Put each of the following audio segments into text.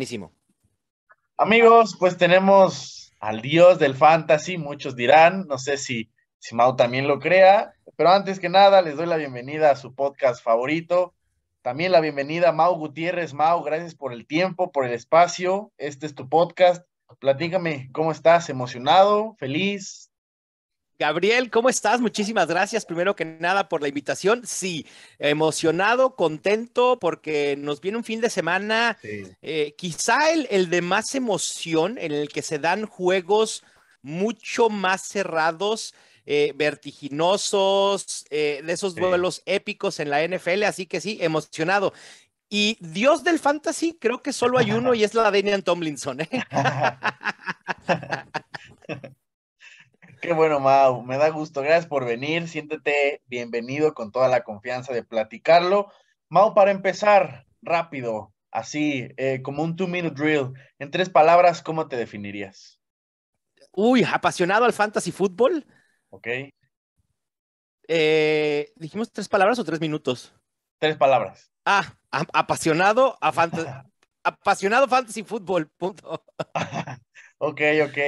Buenísimo. Amigos, pues tenemos al dios del fantasy, muchos dirán, no sé si, si Mau también lo crea, pero antes que nada les doy la bienvenida a su podcast favorito. También la bienvenida a Mau Gutiérrez. Mau, gracias por el tiempo, por el espacio. Este es tu podcast. Platícame, ¿cómo estás? ¿Emocionado? ¿Feliz? Gabriel, ¿cómo estás? Muchísimas gracias, primero que nada, por la invitación. Sí, emocionado, contento, porque nos viene un fin de semana, eh, quizá el, el, de más emoción, en el que se dan juegos mucho más cerrados, eh, vertiginosos, eh, de esos duelos épicos en la NFL, así que sí, emocionado. Y Dios del Fantasy, creo que solo hay uno y es la Daniel Tomlinson. Qué bueno, Mau. Me da gusto. Gracias por venir. Siéntete bienvenido con toda la confianza de platicarlo. Mau, para empezar, rápido, así, eh, como un two-minute drill, en tres palabras, ¿cómo te definirías? Uy, apasionado al fantasy fútbol. Ok. Eh, ¿Dijimos tres palabras o tres minutos? Tres palabras. Ah, apasionado a fantasy. apasionado fantasy fútbol, punto. Ok, ok.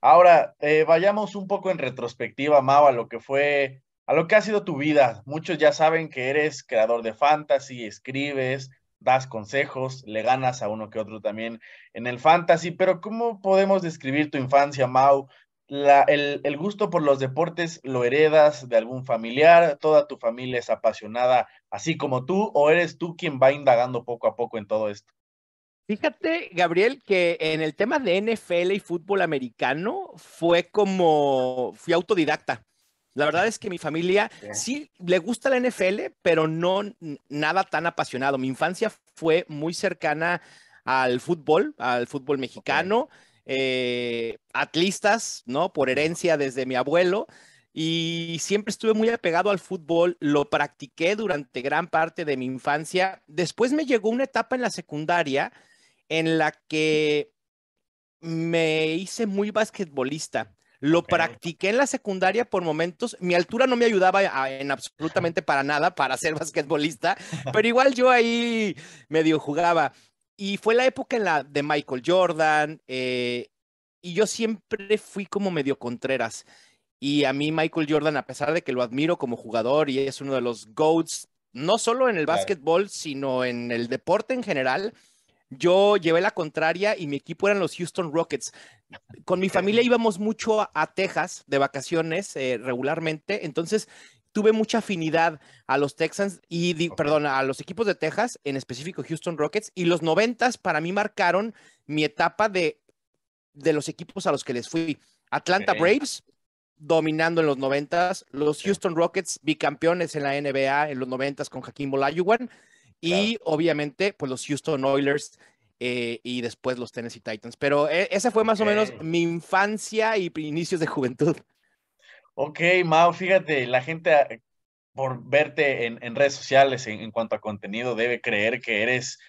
Ahora, eh, vayamos un poco en retrospectiva, Mau, a lo que fue, a lo que ha sido tu vida. Muchos ya saben que eres creador de fantasy, escribes, das consejos, le ganas a uno que otro también en el fantasy, pero ¿cómo podemos describir tu infancia, Mau? el, el, gusto por los deportes lo heredas de algún familiar, toda tu familia es apasionada así como tú, o eres tú quien va indagando poco a poco en todo esto? Fíjate, Gabriel, que en el tema de NFL y fútbol americano fue como, fui autodidacta. La verdad es que mi familia sí le gusta la NFL, pero no nada tan apasionado. Mi infancia fue muy cercana al fútbol, al fútbol mexicano, eh, atlistas, ¿no? Por herencia desde mi abuelo. Y siempre estuve muy apegado al fútbol, lo practiqué durante gran parte de mi infancia. Después me llegó una etapa en la secundaria en la que me hice muy basquetbolista. Lo practiqué en la secundaria por momentos. Mi altura no me ayudaba en absolutamente para nada para ser basquetbolista, pero igual yo ahí medio jugaba. Y fue la época en la de Michael Jordan, eh, y yo siempre fui como medio contreras. Y a mí Michael Jordan, a pesar de que lo admiro como jugador y es uno de los GOATs, no solo en el básquetbol, sino en el deporte en general, yo llevé la contraria y mi equipo eran los Houston Rockets. Con mi familia íbamos mucho a, Texas de vacaciones eh, regularmente, entonces tuve mucha afinidad a los Texans y, perdón, a los equipos de Texas, en específico Houston Rockets, y los noventas para mí marcaron mi etapa de, de los equipos a los que les fui. Atlanta Braves, dominando en los noventas, los Houston Rockets, bicampeones en la NBA en los noventas con Hakim Olajuwon, y obviamente, pues los Houston Oilers eh, y después los Tennessee Titans. Pero eh, esa fue más o menos mi infancia y inicios de juventud. Ok, Mau, fíjate, la gente ah, por verte en, redes sociales en, cuanto a contenido debe creer que eres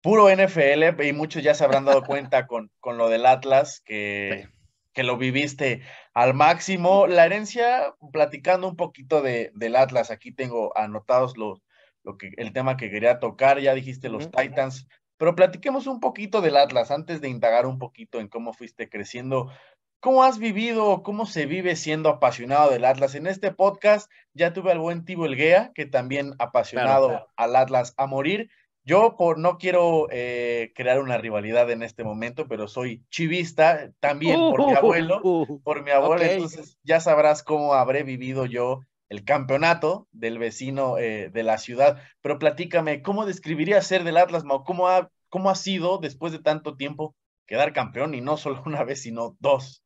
puro NFL y muchos ya se habrán dado cuenta con, con lo del Atlas que, que lo viviste al máximo. La herencia, platicando un poquito de, del Atlas, aquí tengo anotados los, lo que, el tema que quería tocar, ya dijiste los Titans, pero platiquemos un poquito del Atlas antes de indagar un poquito en cómo fuiste creciendo. ¿Cómo has vivido, cómo se vive siendo apasionado del Atlas? En este podcast ya tuve al buen Tibo Elguea, que también apasionado al Atlas a morir. Yo por, no quiero eh, crear una rivalidad en este momento, pero soy chivista también por mi abuelo, uh, por mi abuelo, entonces ya sabrás cómo habré vivido yo el campeonato del vecino eh, de la ciudad. Pero platícame, ¿cómo describiría ser del Atlas, Mau? ¿Cómo ha, ¿Cómo ha sido después de tanto tiempo quedar campeón y no solo una vez, sino dos?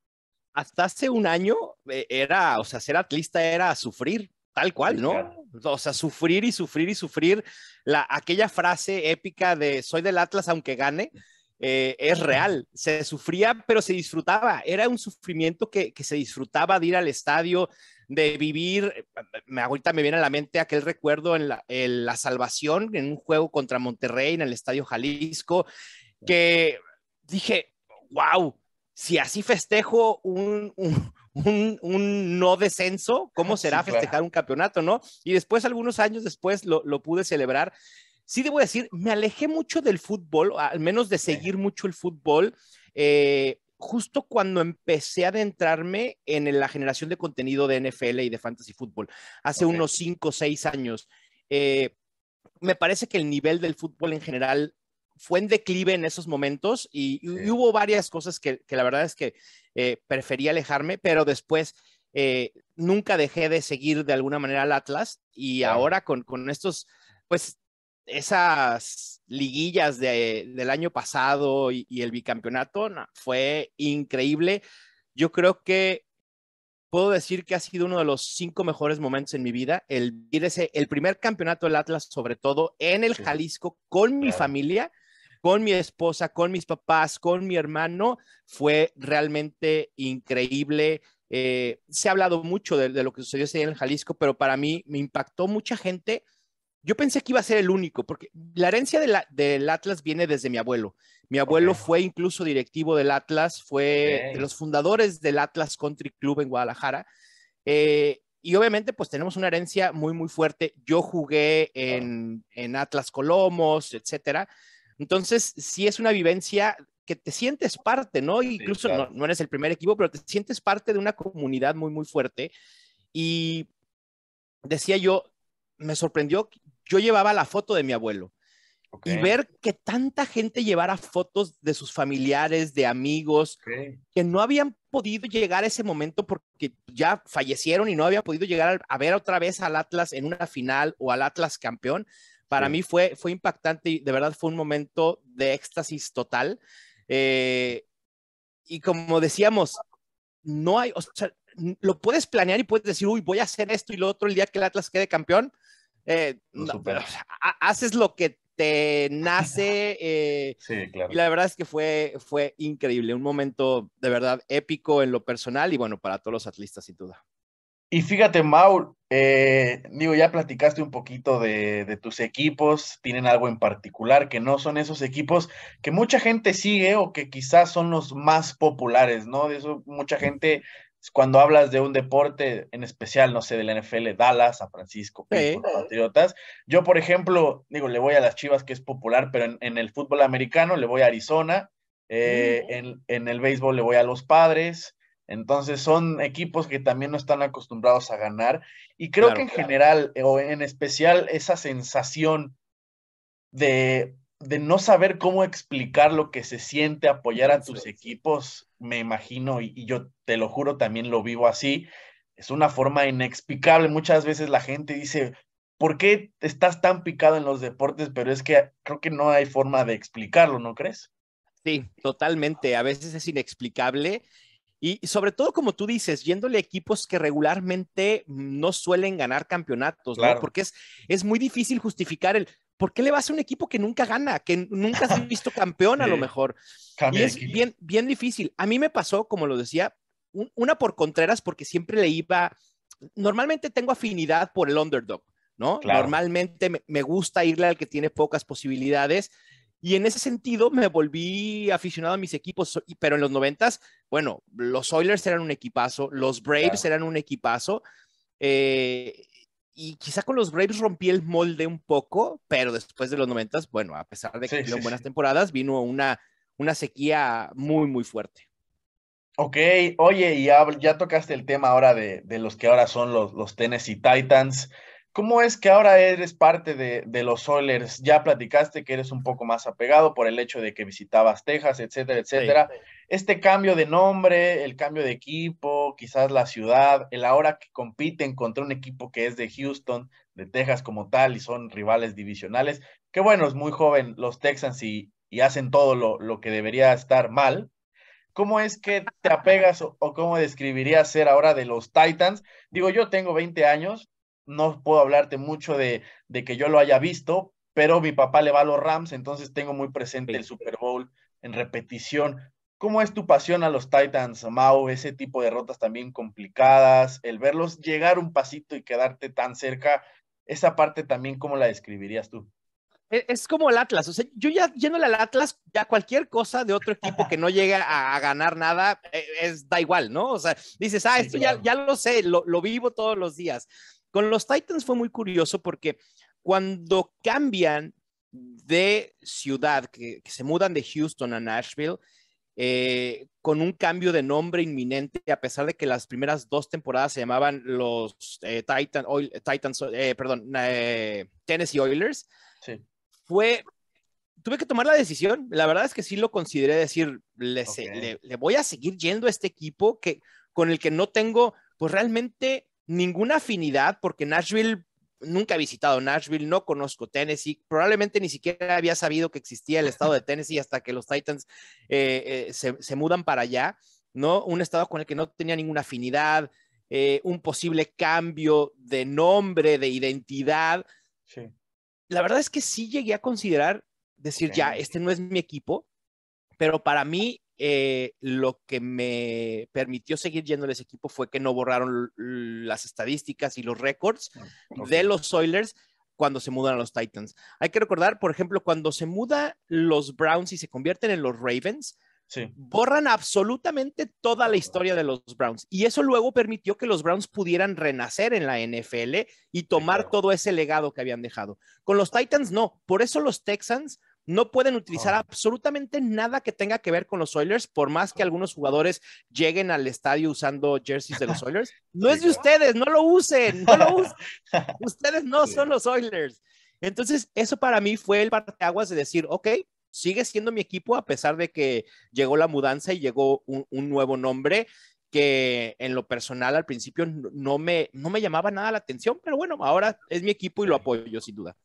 Hasta hace un año eh, era, o sea, ser atlista era sufrir, tal cual, ¿no? O sea, sufrir y sufrir y sufrir. La, aquella frase épica de soy del Atlas aunque gane, eh, es real. Se sufría, pero se disfrutaba. Era un sufrimiento que, que, se disfrutaba de ir al estadio, de vivir, me, ahorita me viene a la mente aquel recuerdo en la, salvación, en un juego contra Monterrey en el Estadio Jalisco, que dije, wow, si así festejo un, un, no descenso, ¿cómo será festejar un campeonato, no? Y después, algunos años después, lo, lo pude celebrar. Sí debo decir, me alejé mucho del fútbol, al menos de seguir mucho el fútbol, eh, justo cuando empecé a adentrarme en la generación de contenido de NFL y de fantasy fútbol, hace unos cinco o seis años. Eh, me parece que el nivel del fútbol en general fue en declive en esos momentos y, hubo varias cosas que, la verdad es que eh, prefería alejarme, pero después eh, nunca dejé de seguir de alguna manera al Atlas y ahora con, con, estos, pues esas liguillas del año pasado y, el bicampeonato fue increíble. Yo creo que puedo decir que ha sido uno de los cinco mejores momentos en mi vida, el el primer campeonato del Atlas, sobre todo en el Jalisco, con mi familia, con mi esposa, con mis papás, con mi hermano, fue realmente increíble. Eh, se ha hablado mucho de, lo que sucedió ese en el Jalisco, pero para mí me impactó mucha gente yo pensé que iba a ser el único, porque la herencia del Atlas viene desde mi abuelo. Mi abuelo fue incluso directivo del Atlas, fue de los fundadores del Atlas Country Club en Guadalajara. Eh, y obviamente, pues tenemos una herencia muy, muy fuerte. Yo jugué en, Atlas Colomos, etcétera. Entonces, sí es una vivencia que te sientes parte, ¿no? Incluso no, no, eres el primer equipo, pero te sientes parte de una comunidad muy, muy fuerte. Y decía yo, me sorprendió yo llevaba la foto de mi abuelo. Y ver que tanta gente llevara fotos de sus familiares, de amigos, que no habían podido llegar a ese momento porque ya fallecieron y no habían podido llegar a, ver otra vez al Atlas en una final o al Atlas campeón, para mí fue, fue impactante y de verdad fue un momento de éxtasis total. Eh, y como decíamos, no hay, o sea, lo puedes planear y puedes decir, uy, voy a hacer esto y lo otro el día que el Atlas quede campeón, eh, haces lo que te nace. Eh, sí, claro. Y la verdad es que fue, fue increíble, un momento de verdad épico en lo personal y bueno, para todos los atlistas sin duda. Y fíjate, Maul, eh, digo, ya platicaste un poquito de, de, tus equipos, tienen algo en particular que no son esos equipos que mucha gente sigue o que quizás son los más populares, ¿no? De eso mucha gente cuando hablas de un deporte en especial, no sé, del NFL, Dallas, San Francisco, Patriotas. Yo, por ejemplo, digo, le voy a las Chivas, que es popular, pero en, el fútbol americano le voy a Arizona, eh, mm. en, el béisbol le voy a los Padres. Entonces son equipos que también no están acostumbrados a ganar. Y creo que en general, o en especial, esa sensación de de no saber cómo explicar lo que se siente apoyar a tus equipos, me imagino, y, yo te lo juro, también lo vivo así, es una forma inexplicable. Muchas veces la gente dice, ¿por qué estás tan picado en los deportes? Pero es que creo que no hay forma de explicarlo, ¿no crees? Sí, totalmente. A veces es inexplicable. Y sobre todo, como tú dices, yéndole a equipos que regularmente no suelen ganar campeonatos, ¿no? Porque es, es muy difícil justificar el, ¿por qué le vas a un equipo que nunca gana, que nunca has visto campeón a lo mejor? y es bien, bien difícil. A mí me pasó, como lo decía, una por Contreras, porque siempre le iba, normalmente tengo afinidad por el underdog, ¿no? Normalmente me, gusta irle al que tiene pocas posibilidades. Y en ese sentido me volví aficionado a mis equipos, pero en los noventas, bueno, los Oilers eran un equipazo, los Braves eran un equipazo. Eh, y quizá con los Braves rompí el molde un poco, pero después de los noventas, bueno, a pesar de que tuvieron buenas temporadas, vino una, una sequía muy, muy fuerte. Ok, oye, y ya, ya tocaste el tema ahora de, de, los que ahora son los, los Tennessee Titans. ¿Cómo es que ahora eres parte de, de, los Oilers? Ya platicaste que eres un poco más apegado por el hecho de que visitabas Texas, etcétera, etcétera. Este cambio de nombre, el cambio de equipo, quizás la ciudad, el ahora que compiten contra un equipo que es de Houston, de Texas como tal, y son rivales divisionales, que bueno, es muy joven los Texans y, y hacen todo lo, lo, que debería estar mal. ¿Cómo es que te apegas o, o cómo describirías ser ahora de los Titans? Digo, yo tengo 20 años, no puedo hablarte mucho de, que yo lo haya visto, pero mi papá le va a los Rams, entonces tengo muy presente el Super Bowl en repetición. ¿Cómo es tu pasión a los Titans, Mau? Ese tipo de derrotas también complicadas, el verlos llegar un pasito y quedarte tan cerca, esa parte también, ¿cómo la describirías tú? E, es como el Atlas, o sea, yo ya yéndole al Atlas, ya cualquier cosa de otro equipo que no llegue a, ganar nada, e, es, da igual, ¿no? O sea, dices, ah, esto ya, ya lo sé, lo, lo vivo todos los días. Con los Titans fue muy curioso porque cuando cambian de ciudad, que, se mudan de Houston a Nashville, eh, con un cambio de nombre inminente, a pesar de que las primeras dos temporadas se llamaban los eh, Titans, eh, perdón, Tennessee Oilers, fue, tuve que tomar la decisión. La verdad es que sí lo consideré decir, le, le, voy a seguir yendo a este equipo que, con el que no tengo, pues realmente ninguna afinidad, porque Nashville nunca he visitado Nashville, no conozco Tennessee, probablemente ni siquiera había sabido que existía el estado de Tennessee hasta que los Titans eh, eh, se, mudan para allá, ¿no? Un estado con el que no tenía ninguna afinidad, eh, un posible cambio de nombre, de identidad. La verdad es que sí llegué a considerar decir, ya, este no es mi equipo, pero para mí eh, lo que me permitió seguir yendo a ese equipo fue que no borraron las estadísticas y los récords ah, de los Oilers cuando se mudan a los Titans. Hay que recordar, por ejemplo, cuando se muda los Browns y se convierten en los Ravens, borran absolutamente toda la historia de los Browns. Y eso luego permitió que los Browns pudieran renacer en la NFL y tomar todo ese legado que habían dejado. Con los Titans no. Por eso los Texans no pueden utilizar absolutamente nada que tenga que ver con los Oilers, por más que algunos jugadores lleguen al estadio usando jerseys de los Oilers. No es de ustedes, no lo usen, no lo usen. ustedes no son los Oilers. Entonces, eso para mí fue el parteaguas de decir, ok, sigue siendo mi equipo a pesar de que llegó la mudanza y llegó un, nuevo nombre que en lo personal al principio no me, no me llamaba nada la atención, pero bueno, ahora es mi equipo y lo apoyo sin duda.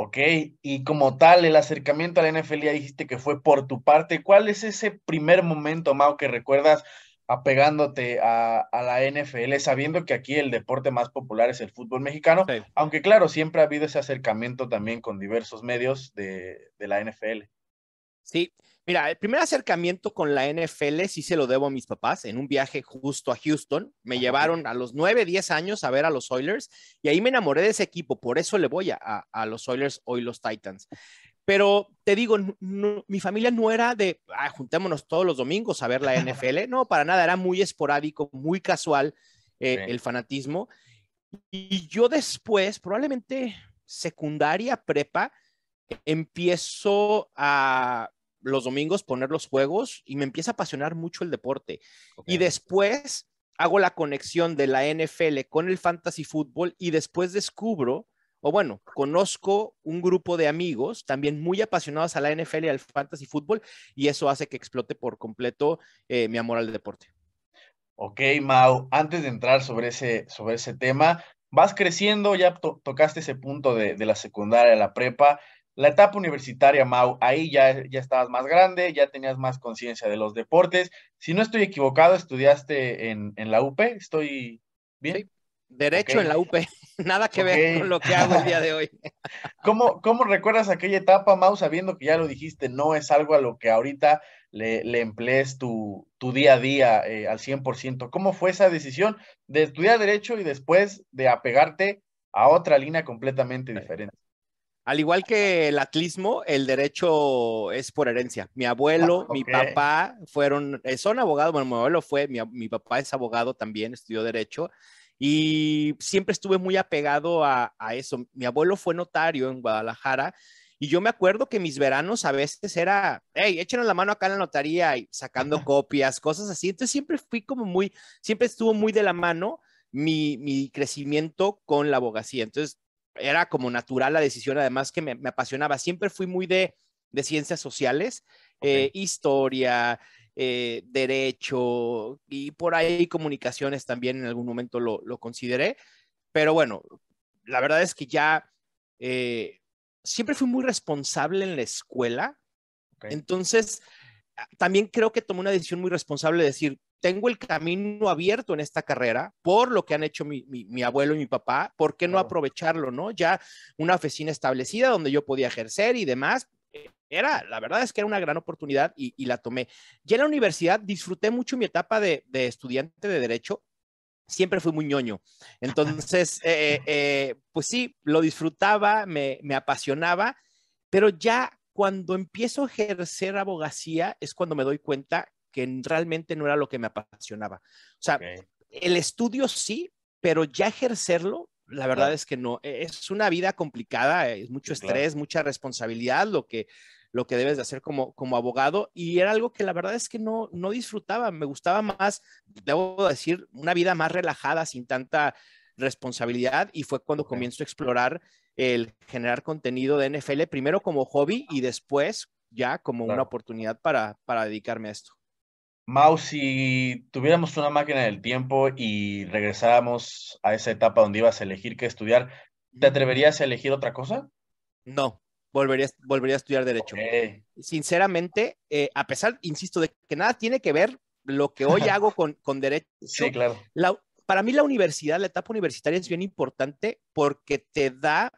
Ok, y como tal, el acercamiento a la NFL ya dijiste que fue por tu parte. ¿Cuál es ese primer momento, Mao, que recuerdas apegándote a, la NFL, sabiendo que aquí el deporte más popular es el fútbol mexicano? Aunque claro, siempre ha habido ese acercamiento también con diversos medios de, de la NFL. Sí, Mira, el primer acercamiento con la NFL sí se lo debo a mis papás en un viaje justo a Houston. Me llevaron a los 9, 10 años a ver a los Oilers y ahí me enamoré de ese equipo. Por eso le voy a, los Oilers, hoy los Titans. Pero te digo, mi familia no era de, ah, juntémonos todos los domingos a ver la NFL. No, para nada, era muy esporádico, muy casual eh, el fanatismo. Y yo después, probablemente secundaria, prepa, empiezo a los domingos poner los juegos y me empieza a apasionar mucho el deporte. Y después hago la conexión de la NFL con el fantasy fútbol y después descubro, o bueno, conozco un grupo de amigos también muy apasionados a la NFL y al fantasy fútbol y eso hace que explote por completo eh, mi amor al deporte. Ok, Mau, antes de entrar sobre ese, sobre ese tema, vas creciendo, ya tocaste ese punto de, de la secundaria, la prepa, la etapa universitaria, Mau, ahí ya, ya estabas más grande, ya tenías más conciencia de los deportes. Si no estoy equivocado, estudiaste en, la UP, ¿estoy bien? Derecho en la UP, nada que ver con lo que hago el día de hoy. ¿Cómo, ¿Cómo recuerdas aquella etapa, Mau, sabiendo que ya lo dijiste, no es algo a lo que ahorita le, le emplees tu, tu, día a día eh, al 100%? ¿Cómo fue esa decisión de estudiar Derecho y después de apegarte a otra línea completamente diferente? Al igual que el atlismo, el derecho es por herencia. Mi abuelo, mi papá fueron, eh, son abogados, bueno, mi abuelo fue, mi, papá es abogado también, estudió derecho y siempre estuve muy apegado a, eso. Mi abuelo fue notario en Guadalajara y yo me acuerdo que mis veranos a veces era, hey, échenos la mano acá en la notaría y sacando copias, cosas así. Entonces siempre fui como muy, siempre estuvo muy de la mano mi, mi crecimiento con la abogacía. Entonces era como natural la decisión, además que me, apasionaba. Siempre fui muy de, ciencias sociales, eh, historia, eh, derecho y por ahí comunicaciones también en algún momento lo, consideré. Pero bueno, la verdad es que ya eh, siempre fui muy responsable en la escuela. Entonces, también creo que tomé una decisión muy responsable de decir, tengo el camino abierto en esta carrera por lo que han hecho mi, abuelo y mi papá, ¿por qué no aprovecharlo, no? Ya una oficina establecida donde yo podía ejercer y demás. Era, la verdad es que era una gran oportunidad y, la tomé. Ya en la universidad disfruté mucho mi etapa de, estudiante de Derecho, siempre fui muy ñoño. Entonces, eh, eh, pues sí, lo disfrutaba, me, me, apasionaba, pero ya cuando empiezo a ejercer abogacía es cuando me doy cuenta que realmente no era lo que me apasionaba. O sea, el estudio sí, pero ya ejercerlo la verdad es que no. E, es una vida complicada, es mucho estrés, mucha responsabilidad lo que, lo que debes de hacer como, como abogado y era algo que la verdad es que no, no disfrutaba. Me gustaba más, debo decir, una vida más relajada, sin tanta responsabilidad y fue cuando comienzo a explorar el generar contenido de NFL, primero como hobby y después ya como una oportunidad para, para dedicarme a esto. Mau, si tuviéramos una máquina del tiempo y regresáramos a esa etapa donde ibas a elegir qué estudiar, ¿te atreverías a elegir otra cosa? No, volvería, volvería a estudiar Derecho. Sinceramente, eh, a pesar, insisto, de que nada tiene que ver lo que hoy hago con, con Derecho. Sí, claro. para mí la universidad, la etapa universitaria es bien importante porque te da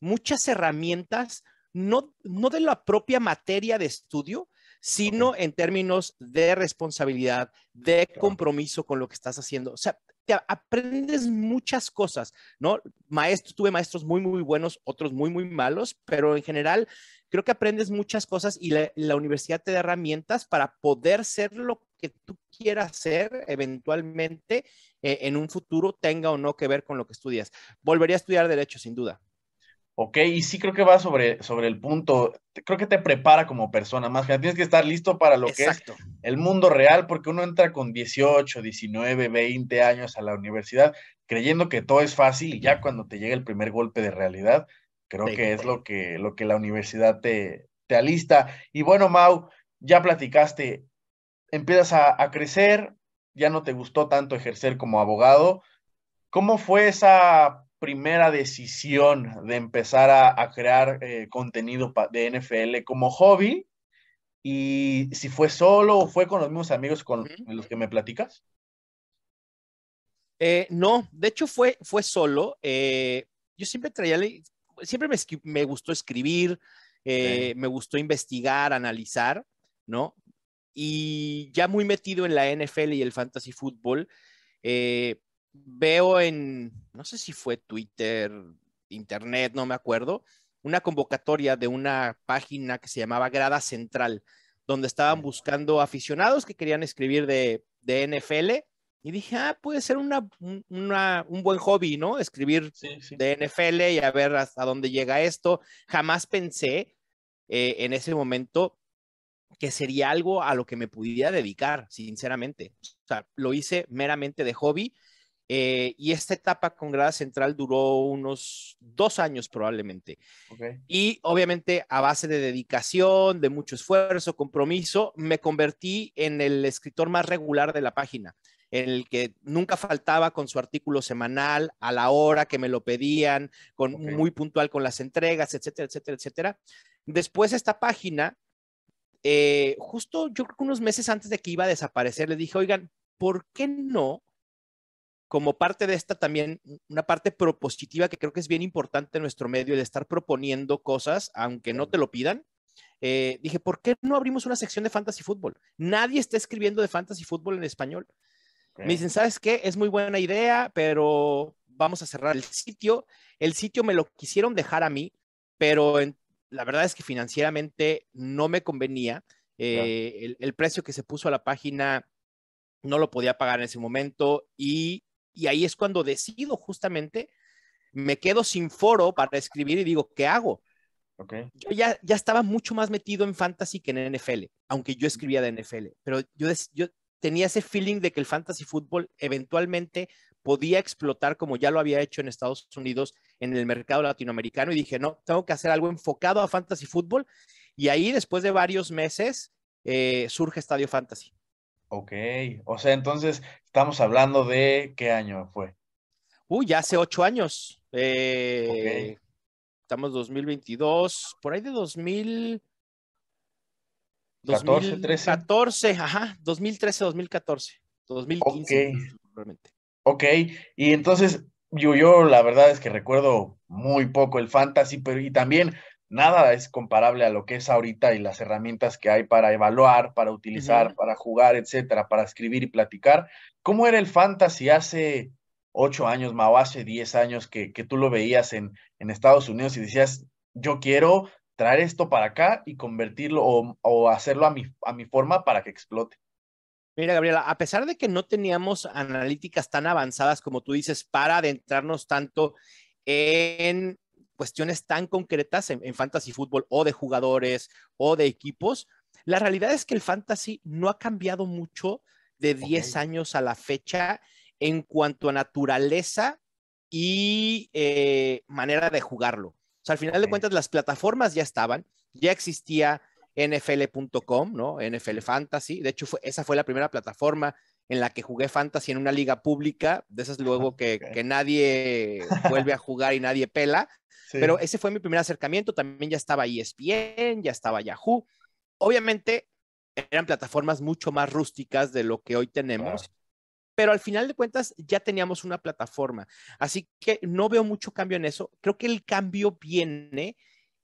muchas herramientas, no, no de la propia materia de estudio, sino en términos de responsabilidad, de compromiso con lo que estás haciendo. O sea, te aprendes muchas cosas, ¿no? Maestros, tuve maestros muy, muy buenos, otros muy, muy malos, pero en general creo que aprendes muchas cosas y la, universidad te da herramientas para poder ser lo que tú quieras ser eventualmente eh, en un futuro, tenga o no que ver con lo que estudias. Volvería a estudiar derecho, sin duda. Ok, y sí creo que va sobre, sobre el punto, creo que te prepara como persona, más que tienes que estar listo para lo que es el mundo real, porque uno entra con 18, 19, 20 años a la universidad creyendo que todo es fácil y ya cuando te llega el primer golpe de realidad, creo que es lo que, lo que la universidad te, te alista. Y bueno, Mau, ya platicaste, empiezas a, a crecer, ya no te gustó tanto ejercer como abogado. ¿Cómo fue esa primera decisión de empezar a, crear eh, contenido de NFL como hobby? Y si fue solo o fue con los mismos amigos con los que me platicas? Eh, no, de hecho fue, fue solo. Eh, yo siempre traía, siempre me, gustó escribir, me gustó investigar, analizar, ¿no? Y ya muy metido en la NFL y el fantasy fútbol, veo en, no sé si fue Twitter, Internet, no me acuerdo, una convocatoria de una página que se llamaba Grada Central, donde estaban buscando aficionados que querían escribir de, de NFL. Y dije, ah, puede ser una, un buen hobby, ¿no? Escribir de NFL y a ver hasta dónde llega esto. Jamás pensé eh, en ese momento que sería algo a lo que me pudiera dedicar, sinceramente. O sea, lo hice meramente de hobby eh, y esta etapa con Grada Central duró unos dos años probablemente. Y obviamente a base de dedicación, de mucho esfuerzo, compromiso, me convertí en el escritor más regular de la página, en el que nunca faltaba con su artículo semanal, a la hora que me lo pedían, con, muy puntual con las entregas, etcétera, etcétera, etcétera. Después esta página, eh, justo yo creo que unos meses antes de que iba a desaparecer, le dije, oigan, ¿por qué no como parte de esta también, una parte propositiva que creo que es bien importante en nuestro medio, de estar proponiendo cosas, aunque no te lo pidan. Eh, dije, ¿por qué no abrimos una sección de fantasy fútbol? Nadie está escribiendo de fantasy fútbol en español. Me dicen, ¿sabes qué? Es muy buena idea, pero vamos a cerrar el sitio. El sitio me lo quisieron dejar a mí, pero la verdad es que financieramente no me convenía. Eh, el, el, precio que se puso a la página no lo podía pagar en ese momento y y ahí es cuando decido justamente, me quedo sin foro para escribir y digo, ¿qué hago? Yo ya, ya estaba mucho más metido en fantasy que en NFL, aunque yo escribía de NFL, pero yo, yo tenía ese feeling de que el fantasy fútbol eventualmente podía explotar como ya lo había hecho en Estados Unidos en el mercado latinoamericano y dije, no, tengo que hacer algo enfocado a fantasy fútbol y ahí después de varios meses eh, surge Estadio Fantasy. Ok, o sea, entonces estamos hablando de qué año fue. Uy, ya hace ocho años. Eh, Estamos 2022, por ahí de 2000. 14, 2014, ajá, 2013, 2014, 2015, realmente. Ok, y entonces yo, yo la verdad es que recuerdo muy poco el fantasy, pero y también nada es comparable a lo que es ahorita y las herramientas que hay para evaluar, para utilizar, para jugar, etcétera, para escribir y platicar. ¿Cómo era el fantasy hace ocho años, más o hace diez años que, tú lo veías en, en, Estados Unidos y decías, yo quiero traer esto para acá y convertirlo o, hacerlo a mi, a mi forma para que explote? Mira, Gabriela, a pesar de que no teníamos analíticas tan avanzadas como tú dices para adentrarnos tanto en cuestiones tan concretas en, fantasy fútbol o de jugadores o de equipos, la realidad es que el fantasy no ha cambiado mucho de 10 años a la fecha en cuanto a naturaleza y eh, manera de jugarlo. O sea, al final de cuentas, las plataformas ya estaban, ya existía NFL.com, ¿no? NFL Fantasy. De hecho, esa fue la primera plataforma en la que jugué Fantasy en una liga pública, de esas luego que, nadie vuelve a jugar y nadie pela. Pero ese fue mi primer acercamiento. También ya estaba ESPN, ya estaba Yahoo. Obviamente eran plataformas mucho más rústicas de lo que hoy tenemos. Pero al final de cuentas ya teníamos una plataforma. Así que no veo mucho cambio en eso. Creo que el cambio viene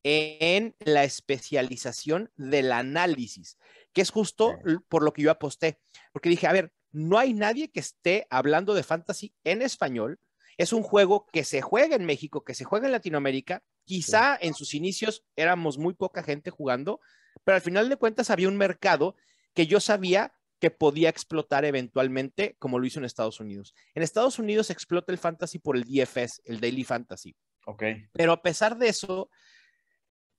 en la especialización del análisis, que es justo por lo que yo aposté, porque dije, a ver, no hay nadie que esté hablando de fantasy en español. Es un juego que se juega en México, que se juega en Latinoamérica. Quizá en sus inicios éramos muy poca gente jugando, pero al final de cuentas había un mercado que yo sabía que podía explotar eventualmente, como lo hizo en Estados Unidos. En Estados Unidos explota el fantasy por el DFS, el Daily Fantasy. Ok. Pero a pesar de eso,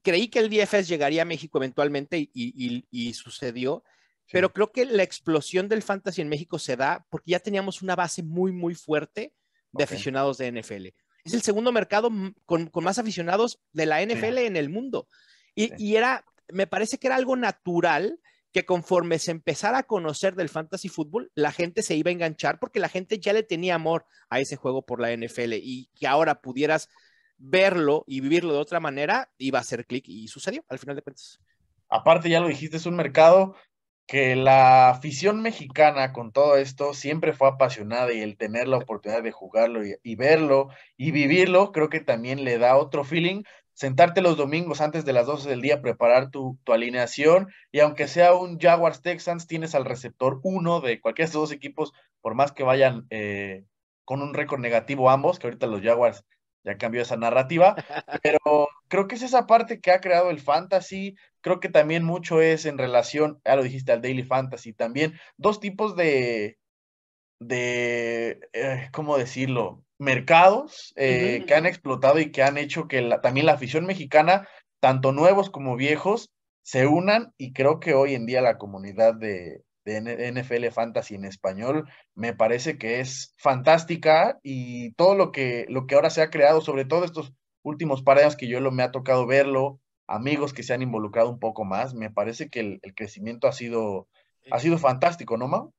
creí que el DFS llegaría a México eventualmente y, sucedió, pero creo que la explosión del fantasy en México se da porque ya teníamos una base muy, muy fuerte de aficionados de NFL. Es el segundo mercado con, más aficionados de la NFL en el mundo. Y, y, era, me parece que era algo natural que conforme se empezara a conocer del fantasy fútbol, la gente se iba a enganchar porque la gente ya le tenía amor a ese juego por la NFL y que ahora pudieras verlo y vivirlo de otra manera, iba a hacer clic y sucedió al final de cuentas. Aparte, ya lo dijiste, es un mercado que la afición mexicana con todo esto siempre fue apasionada y el tener la oportunidad de jugarlo y, verlo y vivirlo, creo que también le da otro feeling. Sentarte los domingos antes de las 12 del día, preparar tu, alineación y aunque sea un Jaguars Texans, tienes al receptor uno de cualquiera de estos dos equipos, por más que vayan eh, con un récord negativo ambos, que ahorita los Jaguars ya cambió esa narrativa, pero creo que es esa parte que ha creado el fantasy, creo que también mucho es en relación, ya lo dijiste, al daily fantasy, también dos tipos de, de eh, ¿cómo decirlo? Mercados eh, que han explotado y que han hecho que también la afición mexicana, tanto nuevos como viejos, se unan y creo que hoy en día la comunidad de, de NFL Fantasy en español, me parece que es fantástica y todo lo que, lo que ahora se ha creado, sobre todo estos últimos par años que yo lo, me ha tocado verlo, amigos que se han involucrado un poco más, me parece que el, crecimiento ha sido, ha sido fantástico, ¿no, Mau?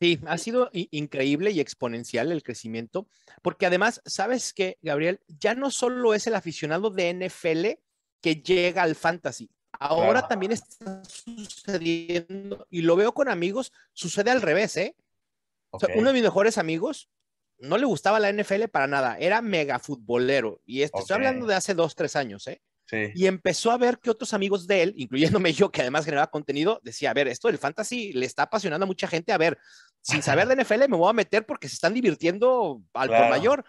Sí, ha sido increíble y exponencial el crecimiento, porque además, ¿sabes qué, Gabriel? Ya no solo es el aficionado de NFL que llega al fantasy, Ahora también está sucediendo, y lo veo con amigos, sucede al revés, ¿eh? uno de mis mejores amigos no le gustaba la NFL para nada, era mega futbolero, y estoy hablando de hace dos, tres años, ¿eh? Sí. Y empezó a ver que otros amigos de él, incluyéndome yo, que además generaba contenido, decía, a ver, esto del fantasy le está apasionando a mucha gente, a ver, sin saber de NFL me voy a meter porque se están divirtiendo al por mayor.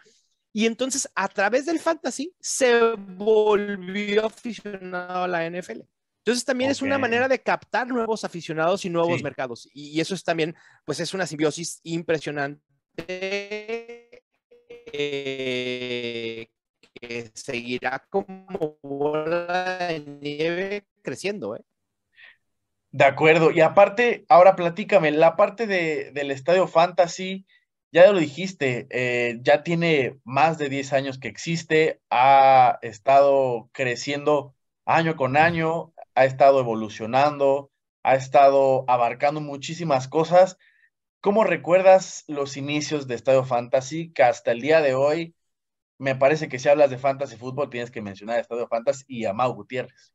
Y entonces, a través del fantasy, se volvió aficionado a la NFL. Entonces también es una manera de captar nuevos aficionados y nuevos mercados. Y, eso es también, pues es una simbiosis impresionante eh, que seguirá como bola de nieve creciendo. ¿eh? De acuerdo. Y aparte, ahora platícame, la parte de, del Estadio Fantasy, ya lo dijiste, eh, ya tiene más de 10 años que existe, ha estado creciendo año con año, ha estado evolucionando, ha estado abarcando muchísimas cosas. ¿Cómo recuerdas los inicios de Estadio Fantasy? Que hasta el día de hoy, me parece que si hablas de Fantasy Fútbol, tienes que mencionar Estadio Fantasy y a Mau Gutiérrez.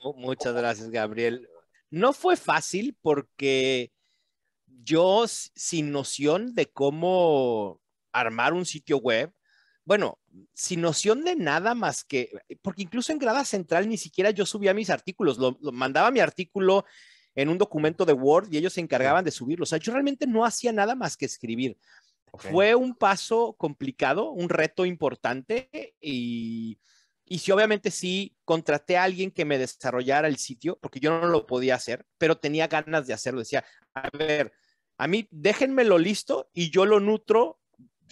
Oh, muchas gracias, Gabriel. No fue fácil porque yo, sin noción de cómo armar un sitio web, bueno, sin noción de nada más que, porque incluso en grada central ni siquiera yo subía mis artículos, lo, mandaba mi artículo en un documento de Word y ellos se encargaban de subirlo. O sea, yo realmente no hacía nada más que escribir. Fue un paso complicado, un reto importante y y si obviamente sí contraté a alguien que me desarrollara el sitio, porque yo no lo podía hacer, pero tenía ganas de hacerlo. Decía, a ver, a mí déjenmelo listo y yo lo nutro.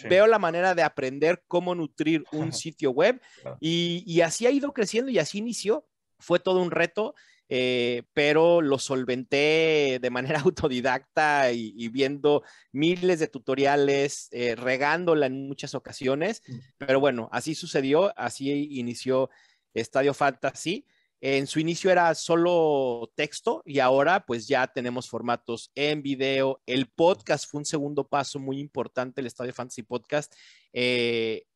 Veo la manera de aprender cómo nutrir un sitio web y, y así ha ido creciendo y así inició. Fue todo un reto eh, pero lo solventé de manera autodidacta y, viendo miles de tutoriales, eh, regándola en muchas ocasiones. Mm. Pero bueno, así sucedió, así inició Estadio Fantasy. En su inicio era solo texto y ahora pues ya tenemos formatos en video. El podcast fue un segundo paso muy importante, el Estadio Fantasy Podcast. Eh,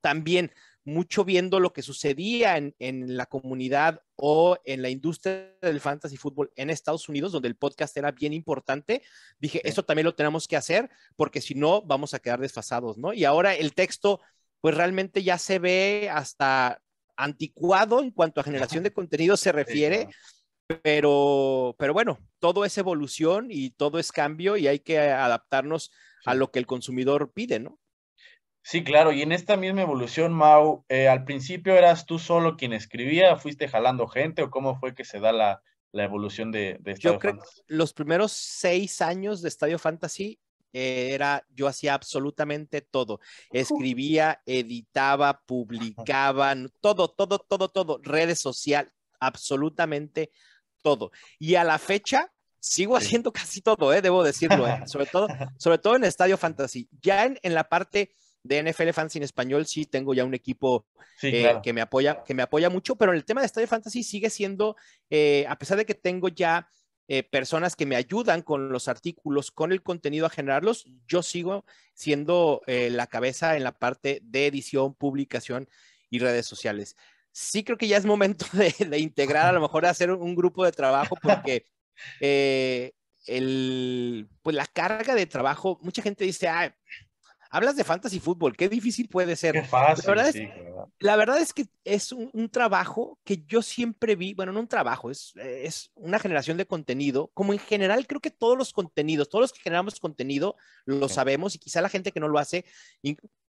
también mucho viendo lo que sucedía en, la comunidad o en la industria del fantasy fútbol en Estados Unidos, donde el podcast era bien importante. Dije, eso también lo tenemos que hacer porque si no, vamos a quedar desfasados, ¿no? Y ahora el texto, pues realmente ya se ve hasta anticuado en cuanto a generación de contenido se refiere. Pero, pero bueno, todo es evolución y todo es cambio y hay que adaptarnos a lo que el consumidor pide, ¿no? Sí, claro, y en esta misma evolución, Mau, eh, al principio eras tú solo quien escribía, fuiste jalando gente o cómo fue que se da la, evolución de, de Estadio Yo creo que los primeros seis años de Estadio Fantasy era, yo hacía absolutamente todo. Escribía, editaba, publicaba, todo, todo, todo, todo, redes sociales, absolutamente todo. Y a la fecha, sigo haciendo casi todo, eh, debo decirlo, sobre, todo, sobre todo en Estadio Fantasy. Ya en, en la parte de NFL Fans en español sí tengo ya un equipo eh, que me apoya, que me apoya mucho, pero en el tema de Estadio Fantasy sigue siendo, eh, a pesar de que tengo ya eh, personas que me ayudan con los artículos, con el contenido a generarlos, yo sigo siendo la cabeza en la parte de edición, publicación y redes sociales. Sí creo que ya es momento de, integrar, a lo mejor hacer un grupo de trabajo porque el, pues la carga de trabajo, mucha gente dice, ah, hablas de fantasy fútbol, qué difícil puede ser. Qué fácil, la, verdad sí, es, la verdad es que es un, trabajo que yo siempre vi, bueno, no un trabajo, es, es una generación de contenido, como en general creo que todos los contenidos, todos los que generamos contenido lo sabemos y quizá la gente que no lo hace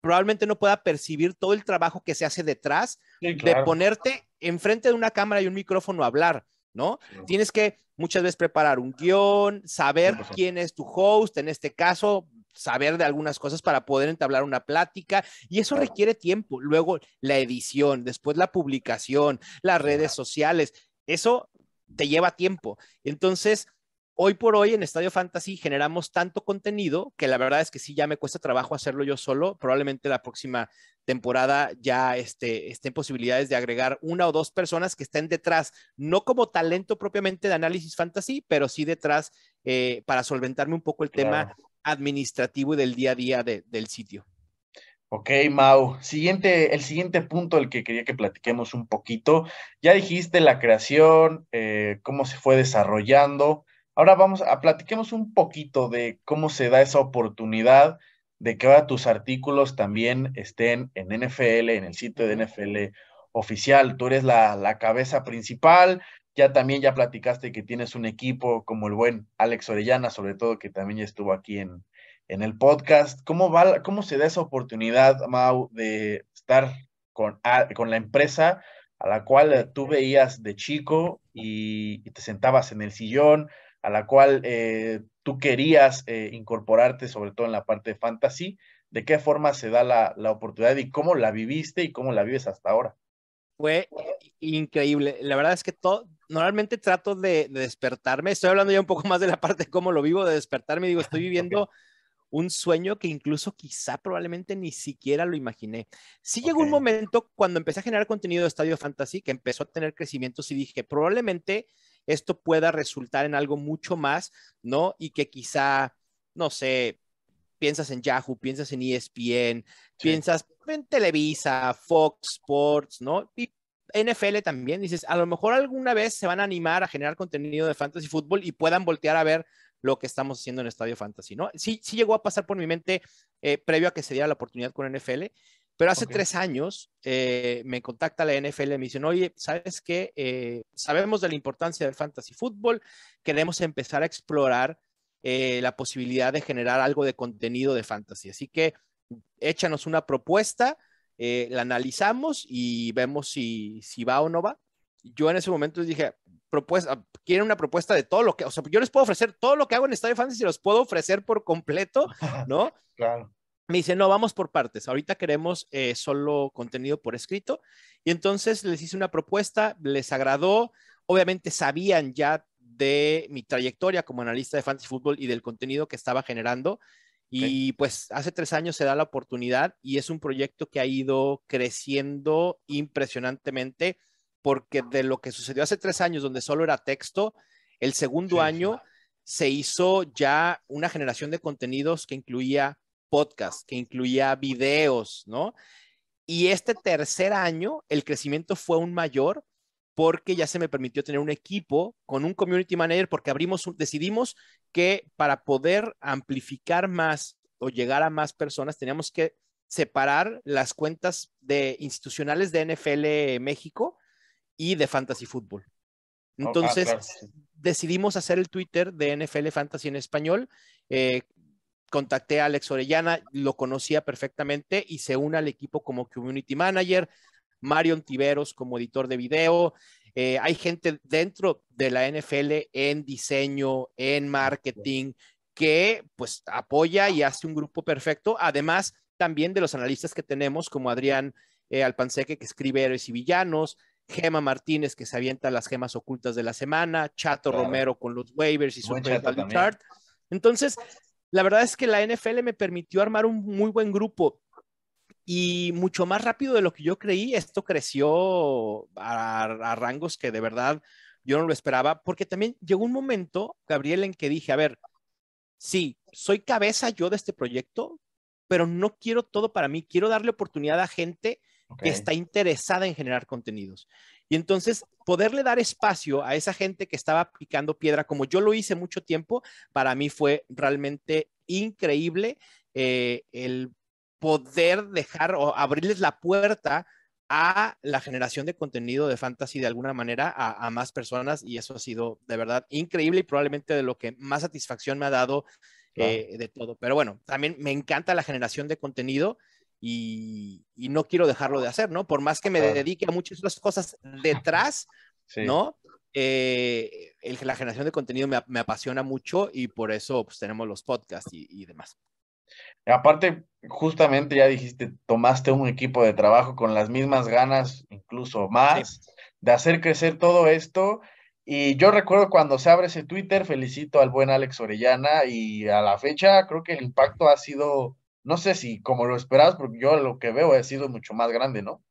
probablemente no pueda percibir todo el trabajo que se hace detrás de ponerte enfrente de una cámara y un micrófono a hablar. ¿no? Tienes que muchas veces preparar un guion, saber quién es tu host, en este caso, saber de algunas cosas para poder entablar una plática y eso requiere tiempo. Luego la edición, después la publicación, las redes sociales, eso te lleva tiempo. Entonces, hoy por hoy en Estadio Fantasy generamos tanto contenido que la verdad es que sí, ya me cuesta trabajo hacerlo yo solo. Probablemente la próxima temporada ya esté, estén posibilidades de agregar una o dos personas que estén detrás, no como talento propiamente de análisis fantasy, pero sí detrás eh, para solventarme un poco el tema administrativo y del día a día del sitio. Ok, Mau. Siguiente, el siguiente punto el que quería que platiquemos un poquito. Ya dijiste la creación, eh, cómo se fue desarrollando. Ahora vamos a platiquemos un poquito de cómo se da esa oportunidad de que ahora tus artículos también estén en NFL, en el sitio de NFL oficial. Tú eres la, la cabeza principal, ya también ya platicaste que tienes un equipo como el buen Alex Orellana, sobre todo que también ya estuvo aquí en, en el podcast. ¿Cómo, va, ¿Cómo se da esa oportunidad, Mau, de estar con, con la empresa a la cual tú veías de chico y, te sentabas en el sillón, a la cual eh, tú querías eh, incorporarte, sobre todo en la parte de fantasy? ¿De qué forma se da la, la oportunidad y cómo la viviste y cómo la vives hasta ahora? Fue increíble. La verdad es que todo, normalmente trato de, despertarme. Estoy hablando ya un poco más de la parte de cómo lo vivo, de despertarme. Digo, estoy viviendo un sueño que incluso quizá probablemente ni siquiera lo imaginé. Sí llegó un momento cuando empecé a generar contenido de Estadio Fantasy que empezó a tener crecimientos y dije, probablemente esto pueda resultar en algo mucho más, ¿no? Y que quizá, no sé, piensas en Yahoo, piensas en ESPN, piensas en Televisa, Fox Sports, ¿no? Y NFL también, dices, a lo mejor alguna vez se van a animar a generar contenido de fantasy fútbol y puedan voltear a ver lo que estamos haciendo en Estadio Fantasy, ¿no? Sí, sí llegó a pasar por mi mente eh, previo a que se diera la oportunidad con NFL, pero hace tres años eh, me contacta la NFL y me dicen, oye, ¿sabes qué? Eh, sabemos de la importancia del fantasy fútbol, queremos empezar a explorar la posibilidad de generar algo de contenido de fantasy. Así que échanos una propuesta eh, la analizamos y vemos si, si va o no va. Yo en ese momento dije, propuesta, quieren una propuesta de todo lo que, o sea, yo les puedo ofrecer todo lo que hago en Estadio Fantasy, los puedo ofrecer por completo, ¿no? claro. Me dice, no, vamos por partes. Ahorita queremos eh, solo contenido por escrito. Y entonces les hice una propuesta, les agradó. Obviamente sabían ya de mi trayectoria como analista de fantasy fútbol y del contenido que estaba generando. Y pues hace tres años se da la oportunidad y es un proyecto que ha ido creciendo impresionantemente porque de lo que sucedió hace tres años donde solo era texto, el segundo año se hizo ya una generación de contenidos que incluía podcast, que incluía videos, ¿no? Y este tercer año el crecimiento fue aún mayor porque ya se me permitió tener un equipo con un community manager porque abrimos, decidimos que para poder amplificar más o llegar a más personas teníamos que separar las cuentas de institucionales de NFL México y de Fantasy Football. Ah, Entonces, decidimos hacer el Twitter de NFL Fantasy en español. Eh, contacté a Alex Orellana, lo conocía perfectamente y se une al equipo como community manager. Marion Tiveros como editor de video. Eh, hay gente dentro de la NFL en diseño, en marketing, que pues apoya y hace un grupo perfecto. Además, también de los analistas que tenemos, como Adrián eh, Alpanseque, que escribe Héroes y Villanos, Gema Martínez, que se avienta las gemas ocultas de la semana, Chato Romero con los waivers y su chart. Entonces, la verdad es que la NFL me permitió armar un muy buen grupo y mucho más rápido de lo que yo creí, esto creció a, rangos que de verdad yo no lo esperaba, porque también llegó un momento, Gabriel, en que dije, a ver, sí, soy cabeza yo de este proyecto, pero no quiero todo para mí, quiero darle oportunidad a gente que está interesada en generar contenidos. Y entonces, poderle dar espacio a esa gente que estaba picando piedra, como yo lo hice mucho tiempo, para mí fue realmente increíble eh, el poder dejar o abrirles la puerta a la generación de contenido de fantasy de alguna manera a, más personas y eso ha sido de verdad increíble y probablemente de lo que más satisfacción me ha dado eh, de todo. Pero bueno, también me encanta la generación de contenido y, no quiero dejarlo de hacer, ¿no? Por más que me dedique a muchas otras cosas detrás, ¿no? Eh, la generación de contenido me, apasiona mucho y por eso pues, tenemos los podcasts y demás. Aparte, justamente ya dijiste, tomaste un equipo de trabajo con las mismas ganas, incluso más, de hacer crecer todo esto. Y yo recuerdo cuando se abre ese Twitter, felicito al buen Alex Orellana y a la fecha creo que el impacto ha sido, no sé si como lo esperabas, porque yo lo que veo ha sido mucho más grande, ¿no?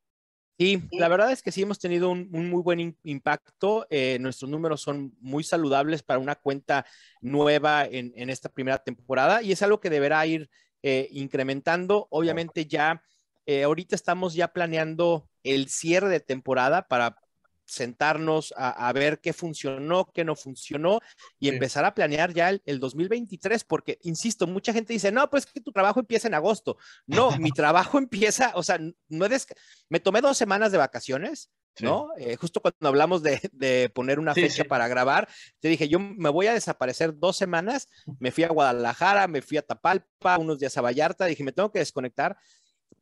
Sí, la verdad es que sí hemos tenido un, muy buen impacto. Eh, nuestros números son muy saludables para una cuenta nueva en, esta primera temporada y es algo que deberá ir eh, incrementando. Obviamente ya, eh, ahorita estamos ya planeando el cierre de temporada para sentarnos a, ver qué funcionó, qué no funcionó y empezar a planear ya el, 2023, porque, insisto, mucha gente dice, no, pues que tu trabajo empieza en agosto. No, mi trabajo empieza, o sea, no es, me tomé dos semanas de vacaciones, ¿no? Eh, justo cuando hablamos de, poner una fecha para grabar, te dije, yo me voy a desaparecer dos semanas, me fui a Guadalajara, me fui a Tapalpa, unos días a Vallarta, dije, me tengo que desconectar,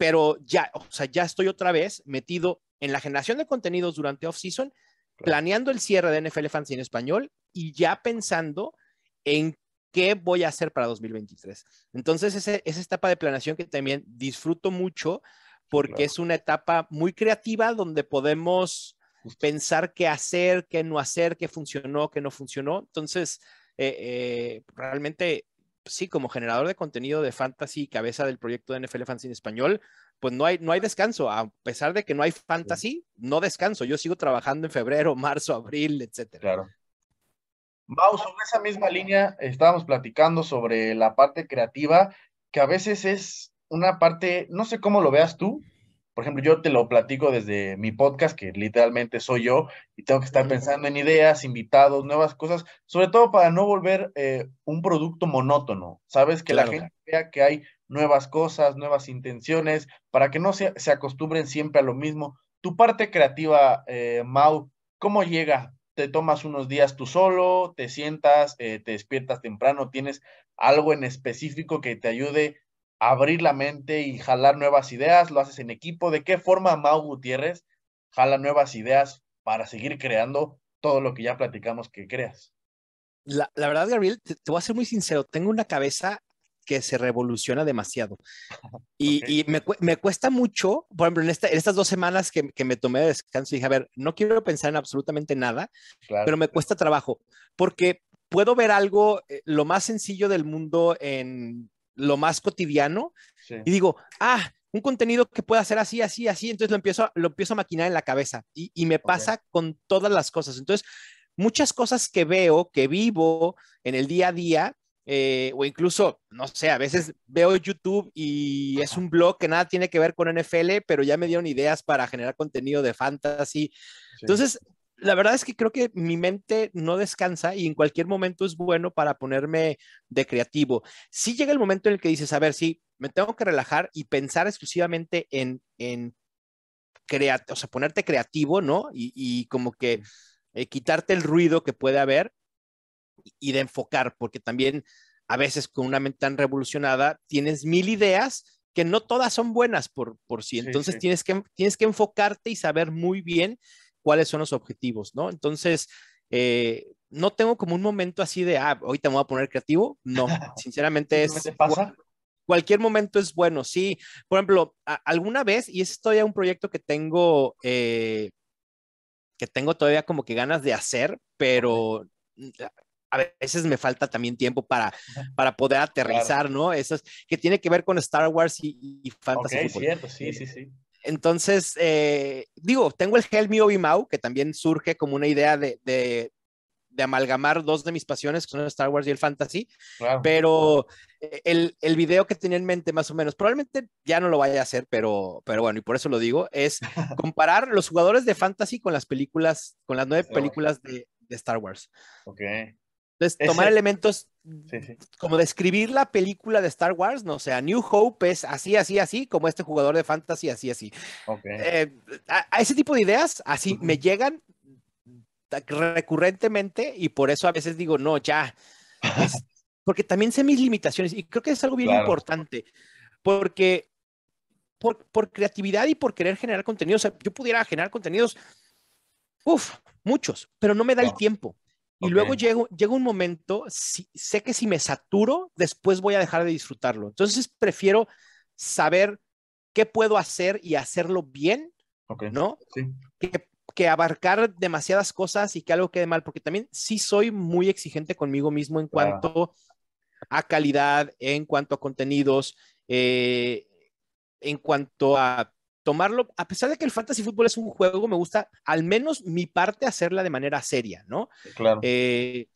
pero ya, o sea, ya estoy otra vez metido en la generación de contenidos durante off-season, planeando el cierre de NFL Fantasy en español y ya pensando en qué voy a hacer para 2023. Entonces, esa etapa de planeación que también disfruto mucho porque es una etapa muy creativa donde podemos pensar qué hacer, qué no hacer, qué funcionó, qué no funcionó. Entonces, eh, eh, realmente, sí, como generador de contenido de fantasy, cabeza del proyecto de NFL Fantasy en español, pues no hay, no hay descanso. A pesar de que no hay fantasy, no descanso. Yo sigo trabajando en febrero, marzo, abril, etcétera. Claro. Vamos, sobre esa misma línea estábamos platicando sobre la parte creativa, que a veces es una parte, no sé cómo lo veas tú, por ejemplo, yo te lo platico desde mi podcast, que literalmente soy yo, y tengo que estar pensando en ideas, invitados, nuevas cosas, sobre todo para no volver eh, un producto monótono, ¿sabes? Que la gente vea que hay nuevas cosas, nuevas intenciones, para que no se, se acostumbren siempre a lo mismo. Tu parte creativa, eh, Mau, ¿cómo llega? ¿Te tomas unos días tú solo? ¿Te sientas? Eh, ¿Te despiertas temprano? ¿Tienes algo en específico que te ayude abrir la mente y jalar nuevas ideas? ¿Lo haces en equipo? ¿De qué forma Mau Gutiérrez jala nuevas ideas para seguir creando todo lo que ya platicamos que creas? La, verdad, Gabriel, te, voy a ser muy sincero, tengo una cabeza que se revoluciona demasiado. Y, me, cuesta mucho, por ejemplo, en, estas dos semanas que, me tomé de descanso, dije, a ver, no quiero pensar en absolutamente nada, pero me cuesta trabajo, porque puedo ver algo, eh, lo más sencillo del mundo en lo más cotidiano, y digo, ah, un contenido que pueda ser así, así, así, entonces lo empiezo, lo empiezo a maquinar en la cabeza y, me pasa con todas las cosas. Entonces, muchas cosas que veo, que vivo en el día a día, eh, o incluso, no sé, a veces veo YouTube y es un blog que nada tiene que ver con NFL, pero ya me dieron ideas para generar contenido de fantasy. Entonces, la verdad es que creo que mi mente no descansa y en cualquier momento es bueno para ponerme de creativo. Si llega el momento en el que dices, a ver, sí, me tengo que relajar y pensar exclusivamente en, en o sea, ponerte creativo, ¿no? Y, como que eh, quitarte el ruido que puede haber y de enfocar, porque también a veces con una mente tan revolucionada tienes mil ideas que no todas son buenas por, por sí. Entonces Tienes, que, tienes que enfocarte y saber muy bien cuáles son los objetivos, ¿no? Entonces, eh, no tengo como un momento así de, ah, ahorita me voy a poner creativo. No, sinceramente es... pasa? Cualquier momento es bueno, sí. Por ejemplo, alguna vez, y es todavía un proyecto que tengo, eh, que tengo todavía como que ganas de hacer, pero a veces me falta también tiempo para, para poder aterrizar, ¿no? Eso es, que tiene que ver con Star Wars y, y Fantasy. Cierto, sí, sí, sí. Entonces, eh, digo, tengo el Helm Me Obi Mau, que también surge como una idea de, de, amalgamar dos de mis pasiones, que son Star Wars y el fantasy, pero eh, el, el, video que tenía en mente más o menos, probablemente ya no lo vaya a hacer, pero, pero bueno, y por eso lo digo, es comparar los jugadores de fantasy con las películas, con las nueve películas de, de Star Wars. Ok. Entonces, tomar elementos como describir la película de Star Wars, no o sea, New Hope es así, así, así, como este jugador de fantasy, así, así. Eh, a, ese tipo de ideas, así me llegan recurrentemente y por eso a veces digo, no, ya. porque también sé mis limitaciones y creo que es algo bien importante, porque por, por, creatividad y por querer generar contenido, o sea, yo pudiera generar contenidos, uff, muchos, pero no me da el tiempo. Y luego llego, llega un momento, sé que si me saturo, después voy a dejar de disfrutarlo. Entonces prefiero saber qué puedo hacer y hacerlo bien, ¿no? Que, abarcar demasiadas cosas y que algo quede mal, porque también sí soy muy exigente conmigo mismo en cuanto a calidad, en cuanto a contenidos, eh, en cuanto a tomarlo, a pesar de que el fantasy fútbol es un juego, me gusta al menos mi parte hacerla de manera seria, ¿no? Claro. Eh,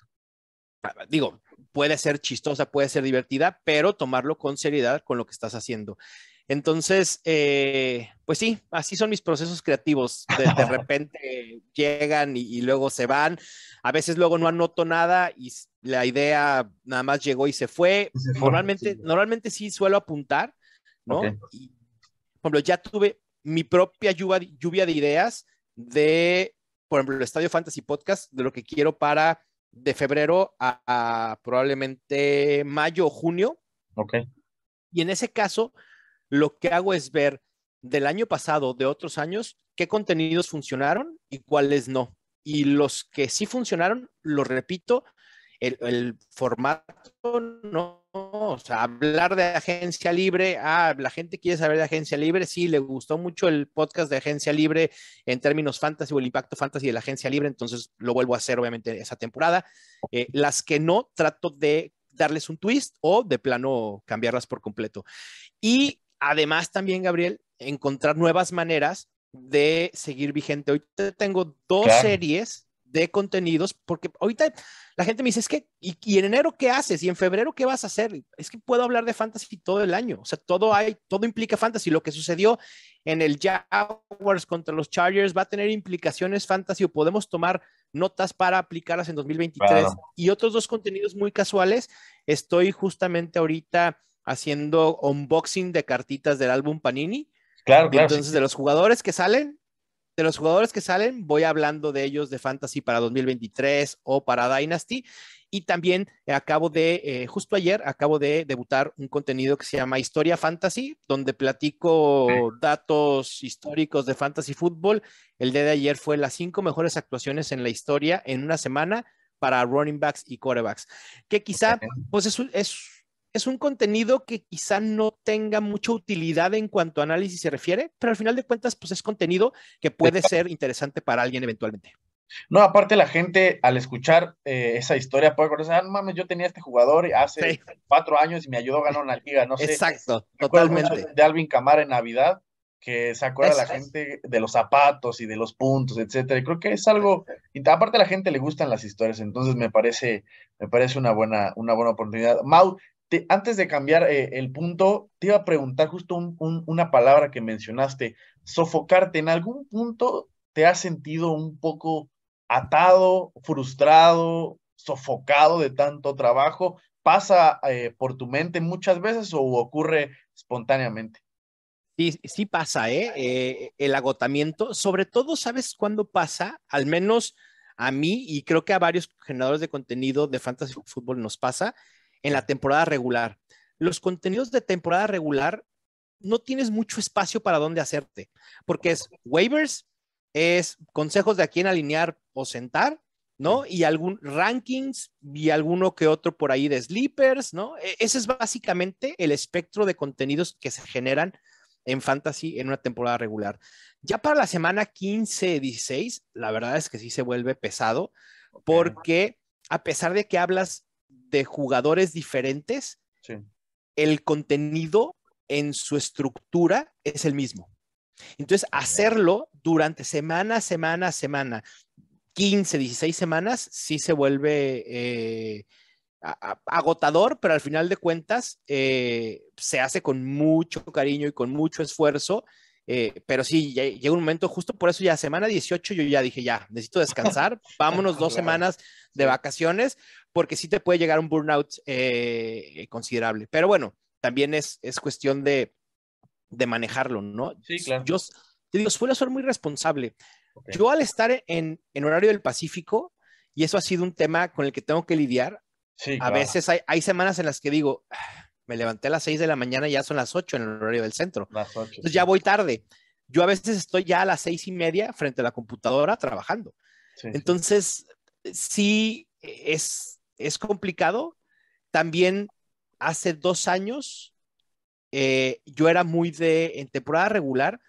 digo, puede ser chistosa, puede ser divertida, pero tomarlo con seriedad con lo que estás haciendo. Entonces, eh, pues sí, así son mis procesos creativos. De, repente llegan y, luego se van. A veces luego no anoto nada y la idea nada más llegó y se fue. normalmente, sí. normalmente sí suelo apuntar, ¿no? Por ejemplo, ya tuve mi propia lluvia, de ideas de, por ejemplo, el Estadio Fantasy Podcast, de lo que quiero para de febrero a, probablemente mayo o junio. Ok. Y en ese caso, lo que hago es ver del año pasado, de otros años, qué contenidos funcionaron y cuáles no. Y los que sí funcionaron, lo repito, el, formato no, o sea, hablar de agencia libre, ah, la gente quiere saber de agencia libre, sí, le gustó mucho el podcast de agencia libre en términos fantasy o el impacto fantasy de la agencia libre, entonces lo vuelvo a hacer obviamente esa temporada. Eh, las que no, trato de darles un twist o de plano cambiarlas por completo. Y además también, Gabriel, encontrar nuevas maneras de seguir vigente. Hoy tengo dos series de contenidos, porque ahorita la gente me dice, es que, ¿y, en enero qué haces? ¿Y en febrero qué vas a hacer? Es que puedo hablar de fantasy todo el año, o sea, todo hay, todo implica fantasy. Lo que sucedió en el Jaguars contra los Chargers va a tener implicaciones fantasy o podemos tomar notas para aplicarlas en 2023. Y otros dos contenidos muy casuales, estoy justamente ahorita haciendo unboxing de cartitas del álbum Panini. Claro, claro. Entonces, de los jugadores que salen, de los jugadores que salen, voy hablando de ellos de Fantasy para 2023 o para Dynasty. Y también acabo de, eh, justo ayer, acabo de debutar un contenido que se llama Historia Fantasy, donde platico datos históricos de fantasy fútbol. El día de ayer fue las cinco mejores actuaciones en la historia en una semana para running backs y quarterbacks, que quizá, pues es, es, es un contenido que quizá no tenga mucha utilidad en cuanto a análisis se refiere, pero al final de cuentas, pues es contenido que puede ser interesante para alguien eventualmente. No, aparte la gente al escuchar eh, esa historia puede conocer, ah, no mames, yo tenía este jugador hace cuatro años y me ayudó a ganar una liga, no sé. Exacto, totalmente. De Alvin Camara en Navidad, que se acuerda la gente de los zapatos y de los puntos, etcétera. Y creo que es algo, y aparte a la gente le gustan las historias, entonces me parece, me parece una buena, una buena oportunidad. Mau, antes de cambiar eh, el punto, te iba a preguntar justo una palabra que mencionaste, sofocarte. ¿En algún punto te has sentido un poco atado, frustrado, sofocado de tanto trabajo? ¿Pasa eh, por tu mente muchas veces o ocurre espontáneamente? Sí, sí pasa, ¿eh? ¿eh? El agotamiento, sobre todo, ¿sabes cuándo pasa? Al menos a mí y creo que a varios generadores de contenido de fantasy fútbol nos pasa en la temporada regular. Los contenidos de temporada regular no tienes mucho espacio para dónde hacerte, porque es waivers, es consejos de a quién alinear o sentar, ¿no? Y algún rankings y alguno que otro por ahí de sleepers, ¿no? E, ese es básicamente el espectro de contenidos que se generan en fantasy en una temporada regular. Ya para la semana 15, 16, la verdad es que sí se vuelve pesado porque a pesar de que hablas de jugadores diferentes, el contenido en su estructura es el mismo. Entonces, hacerlo durante semana, semana, semana, 15, 16 semanas, sí se vuelve eh, agotador, pero al final de cuentas eh, se hace con mucho cariño y con mucho esfuerzo. Eh, pero sí, llega un momento, justo por eso ya semana 18 yo ya dije, ya, necesito descansar, vámonos dos semanas de vacaciones, porque sí te puede llegar un burnout considerable. Pero bueno, también es, es cuestión de, de manejarlo, ¿no? Sí, claro. Yo te digo, suelo ser muy responsable. Yo al estar en, en, horario del Pacífico, y eso ha sido un tema con el que tengo que lidiar, sí, a veces hay, hay, semanas en las que digo, me levanté a las 6 de la mañana y ya son las 8 en el horario del centro. Las 8, Entonces ya voy tarde. Yo a veces estoy ya a las seis y media frente a la computadora trabajando. Sí, Entonces, sí, es, es complicado. También hace dos años eh, yo era muy de, en temporada regular,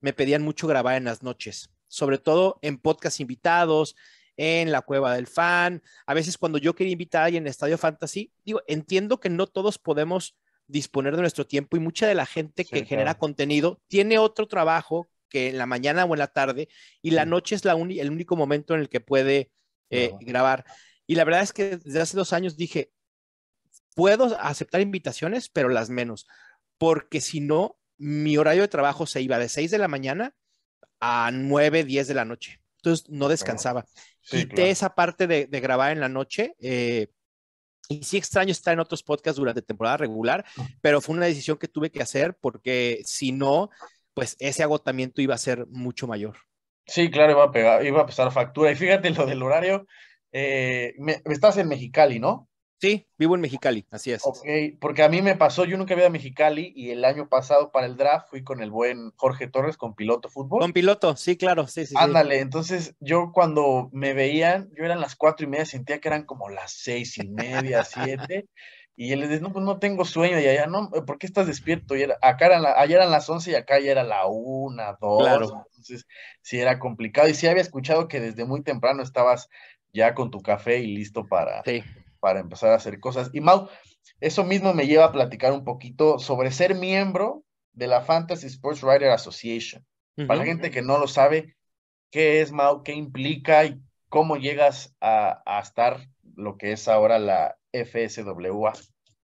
me pedían mucho grabar en las noches, sobre todo en podcast invitados, en la cueva del fan, a veces cuando yo quería invitar a alguien en Estadio Fantasy, digo, entiendo que no todos podemos disponer de nuestro tiempo y mucha de la gente que genera contenido tiene otro trabajo que en la mañana o en la tarde y la noche es la el único momento en el que puede eh, grabar. Y la verdad es que desde hace dos años dije, puedo aceptar invitaciones, pero las menos porque si no, mi horario de trabajo se iba de 6 de la mañana a 9, 10 de la noche. Entonces no descansaba. Quité esa parte de, grabar en la noche. Eh, y sí extraño estar en otros podcasts durante temporada regular, pero fue una decisión que tuve que hacer porque si no, pues ese agotamiento iba a ser mucho mayor. Sí, claro, iba a, pegar, iba a pasar factura. Y fíjate lo del horario, eh, estás en Mexicali, ¿no? Sí, vivo en Mexicali, así es. Ok, porque a mí me pasó, yo nunca había a Mexicali y el año pasado para el draft fui con el buen Jorge Torres con piloto fútbol. Con piloto, sí, claro, sí, sí. Ándale, entonces yo cuando me veían, yo eran las cuatro y media, sentía que eran como las seis y media, siete. Y él les dice, no, pues no tengo sueño. Y allá, no, ¿por qué estás despierto? Y era, acá eran allá eran las once y acá ya era la una, dos. Claro. Entonces, sí era complicado. Y sí había escuchado que desde muy temprano estabas ya con tu café y listo para, sí para empezar a hacer cosas. Y Mau, eso mismo me lleva a platicar un poquito sobre ser miembro de la Fantasy Sports Writer Association. Para la gente que no lo sabe, ¿qué es Mau? ¿Qué implica y cómo llegas a, estar lo que es ahora la FSWA?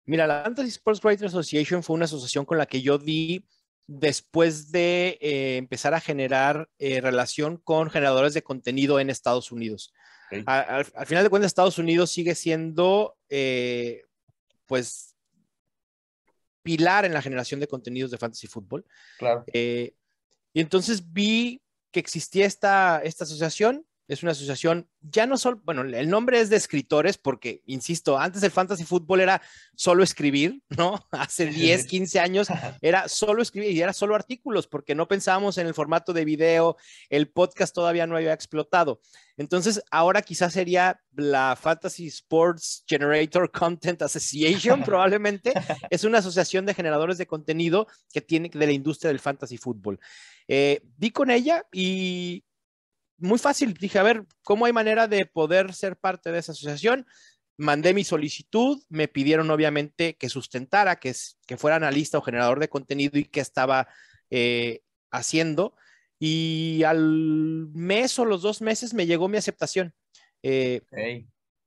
Mira, la Fantasy Sports Writer Association fue una asociación con la que yo di después de eh, empezar a generar eh, relación con generadores de contenido en Estados Unidos al, final de cuentas, Estados Unidos sigue siendo, eh, pues, pilar en la generación de contenidos de fantasy fútbol. Claro. Eh, y entonces vi que existía esta, esta asociación, es una asociación, ya no solo, bueno, el nombre es de escritores porque, insisto, antes el fantasy fútbol era solo escribir, ¿no? Hace 10, 15 años era solo escribir y era solo artículos porque no pensábamos en el formato de video, el podcast todavía no había explotado. Entonces, ahora quizás sería la Fantasy Sports Generator Content Association, probablemente. Es una asociación de generadores de contenido que tiene de la industria del fantasy fútbol. Eh, di con ella y muy fácil. Dije, a ver, ¿cómo hay manera de poder ser parte de esa asociación? Mandé mi solicitud, me pidieron obviamente que sustentara, que, que fuera analista o generador de contenido y que estaba eh, haciendo. Y al mes o los dos meses me llegó mi aceptación. Eh,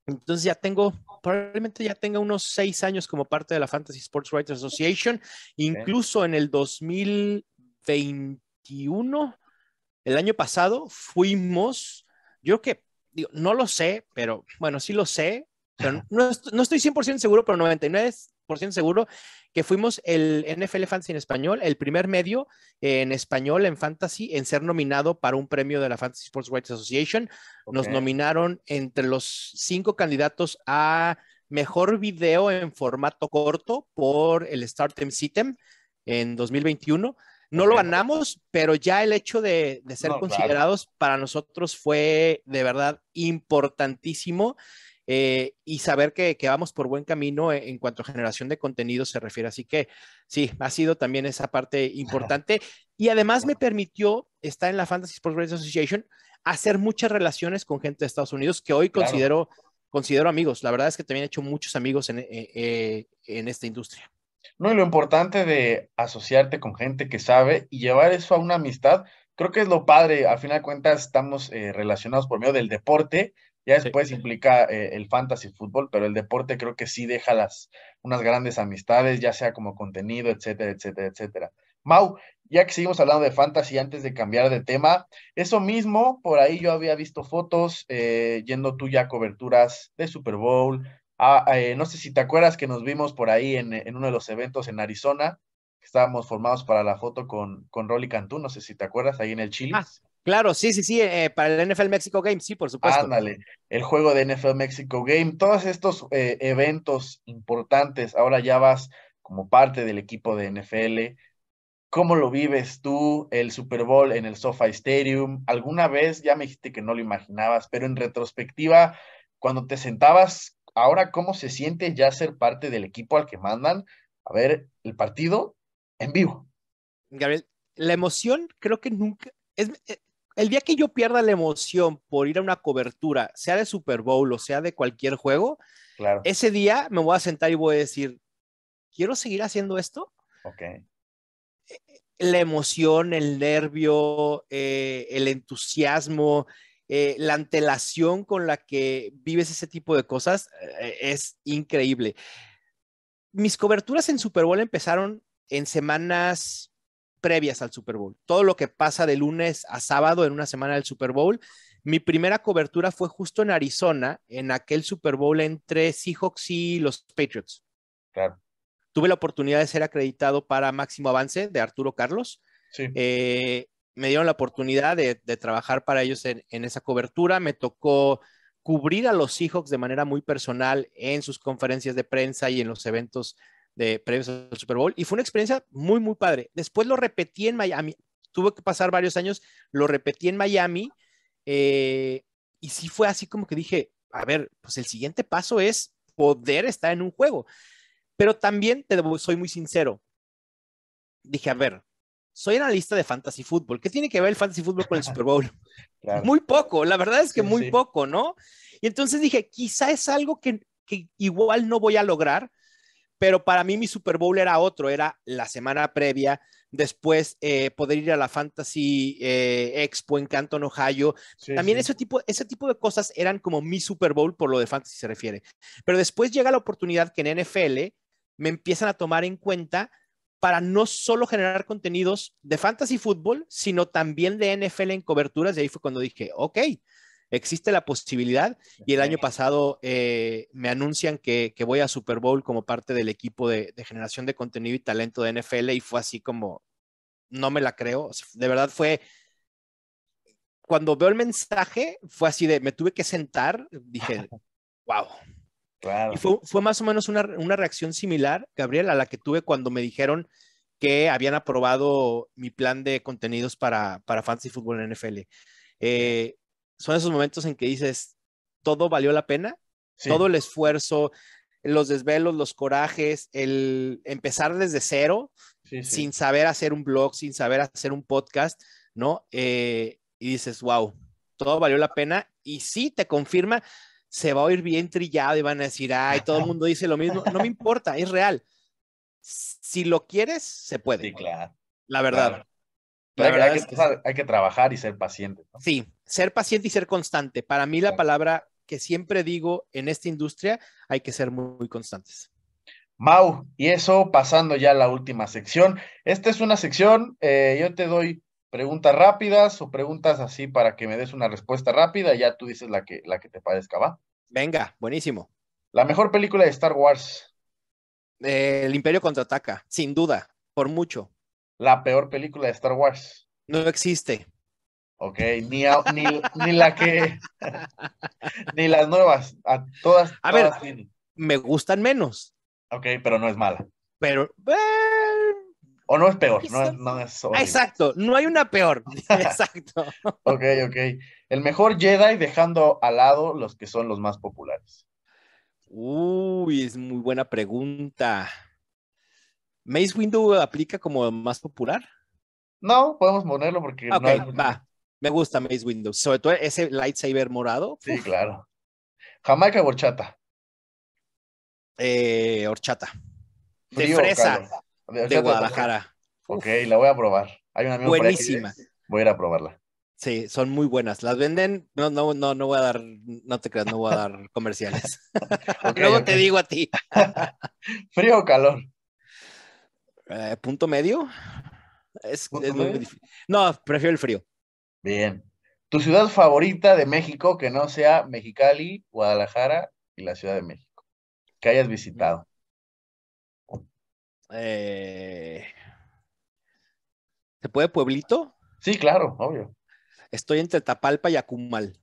entonces ya tengo, probablemente ya tenga unos seis años como parte de la Fantasy Sports Writers Association. Incluso en el 2021 el año pasado fuimos, yo que, digo, no lo sé, pero bueno, sí lo sé, pero no, no estoy 100% seguro, pero 99% seguro que fuimos el NFL Fantasy en español, el primer medio en español en fantasy en ser nominado para un premio de la Fantasy Sports Rights Association. Nos nominaron entre los cinco candidatos a mejor video en formato corto por el Startem Sitem en 2021. No lo ganamos, pero ya el hecho de, ser considerados para nosotros fue de verdad importantísimo eh, y saber que, vamos por buen camino en, cuanto a generación de contenido se refiere. Así que sí, ha sido también esa parte importante y además me permitió estar en la Fantasy Sports Radio Association, hacer muchas relaciones con gente de Estados Unidos que hoy considero, considero amigos. La verdad es que también he hecho muchos amigos en, eh, eh, en esta industria. No, y lo importante de asociarte con gente que sabe y llevar eso a una amistad, creo que es lo padre. Al final de cuentas, estamos eh, relacionados por medio del deporte. Ya después implica eh, el fantasy fútbol, pero el deporte creo que sí deja las, unas grandes amistades, ya sea como contenido, etcétera, etcétera, etcétera. Mau, ya que seguimos hablando de fantasy antes de cambiar de tema, eso mismo, por ahí yo había visto fotos eh, yendo tú ya a coberturas de Super Bowl, Ah, eh, no sé si te acuerdas que nos vimos por ahí en, uno de los eventos en Arizona, estábamos formados para la foto con, con Rolly Cantú, no sé si te acuerdas, ahí en el Chile. Ah, claro, sí, sí, sí, eh, para el NFL Mexico Game, sí, por supuesto. Ándale, el juego de NFL Mexico Game, todos estos eh, eventos importantes, ahora ya vas como parte del equipo de NFL. ¿Cómo lo vives tú, el Super Bowl en el SoFi Stadium? ¿Alguna vez ya me dijiste que no lo imaginabas, pero en retrospectiva, cuando te sentabas ahora cómo se siente ya ser parte del equipo al que mandan a ver el partido en vivo. Gabriel, la emoción creo que nunca es eh, el día que yo pierda la emoción por ir a una cobertura, sea de Super Bowl o sea de cualquier juego, claro. ese día me voy a sentar y voy a decir, ¿quiero seguir haciendo esto? Ok. La emoción, el nervio, eh, el entusiasmo, eh, la antelación con la que vives ese tipo de cosas eh, es increíble. Mis coberturas en Super Bowl empezaron en semanas previas al Super Bowl. Todo lo que pasa de lunes a sábado en una semana del Super Bowl. Mi primera cobertura fue justo en Arizona, en aquel Super Bowl entre Seahawks y los Patriots. Claro. Tuve la oportunidad de ser acreditado para Máximo Avance de Arturo Carlos. Sí. Eh, me dieron la oportunidad de, trabajar para ellos en, esa cobertura. Me tocó cubrir a los Seahawks de manera muy personal en sus conferencias de prensa y en los eventos de previos al Super Bowl. Y fue una experiencia muy, muy padre. Después lo repetí en Miami. Tuve que pasar varios años, lo repetí en Miami. Eh, y sí fue así como que dije, a ver, pues el siguiente paso es poder estar en un juego. Pero también te soy muy sincero. Dije, a ver, soy analista de fantasy fútbol. ¿Qué tiene que ver el fantasy fútbol con el Super Bowl? Muy poco, la verdad es que muy poco, ¿no? Y entonces dije, quizá es algo que, igual no voy a lograr, pero para mí mi Super Bowl era otro, era la semana previa, después eh, poder ir a la Fantasy eh, Expo en Canton, Ohio. También Ese, tipo, ese tipo de cosas eran como mi Super Bowl por lo de Fantasy se refiere. Pero después llega la oportunidad que en NFL me empiezan a tomar en cuenta para no solo generar contenidos de fantasy fútbol, sino también de NFL en coberturas. Y ahí fue cuando dije, ok, existe la posibilidad. Y el año pasado eh, me anuncian que, voy a Super Bowl como parte del equipo de, generación de contenido y talento de NFL y fue así como, no me la creo. De verdad fue cuando veo el mensaje, fue así de, me tuve que sentar, dije, wow. Claro. Y fue, fue más o menos una, una, reacción similar, Gabriel, a la que tuve cuando me dijeron que habían aprobado mi plan de contenidos para, para Fantasy Football en NFL. Eh, son esos momentos en que dices, todo valió la pena, sí. todo el esfuerzo, los desvelos, los corajes, el empezar desde cero, sí, sí. sin saber hacer un blog, sin saber hacer un podcast, ¿no? Eh, y dices, wow, todo valió la pena. Y sí, te confirma, se va a oír bien trillado y van a decir, ay, todo el mundo dice lo mismo. No me importa, es real. Si lo quieres, se puede. Sí, claro. La verdad. Claro. La hay, verdad hay, es que, que, hay, que, trabajar y ser paciente. ¿no? Sí, ser paciente y ser constante. Para mí la claro. palabra que siempre digo en esta industria, hay que ser muy, muy constantes. Mau, y eso pasando ya a la última sección. Esta es una sección, eh, yo te doy preguntas rápidas o preguntas así para que me des una respuesta rápida y ya tú dices la que, la que te parezca, ¿va? Venga, buenísimo. La mejor película de Star Wars. Eh, el Imperio contraataca, sin duda, por mucho. La peor película de Star Wars. No existe. Ok, ni, a, ni, ni, la que. ni las nuevas. A todas. A todas ver, tienen. me gustan menos. Ok, pero no es mala. Pero. Eh, o no es peor, no es, no es Exacto, no hay una peor. Exacto. ok, ok. El mejor Jedi dejando al lado los que son los más populares. Uy, es muy buena pregunta. ¿Mace Window aplica como más popular? No, podemos ponerlo porque. Ok, no es... va. Me gusta Mace Window. Sobre todo ese lightsaber morado. Sí, Uf. claro. Jamaica horchata. Eh, horchata. De fresa. De, Guadalajara. Ok, la voy a probar. Hay una amigo Buenísima. Voy a ir a probarla. Sí, son muy buenas. Las venden. No, no, no, no voy a dar, no te creas, no voy a dar comerciales. okay, Luego okay. te digo a ti. ¿Frío o calor? Eh, punto medio. Es, es muy difícil. No, prefiero el frío. Bien. ¿Tu ciudad favorita de México que no sea Mexicali, Guadalajara y la Ciudad de México? Que hayas visitado. Eh... ¿Se puede pueblito? Sí, claro, obvio. Estoy entre Tapalpa y Acumal.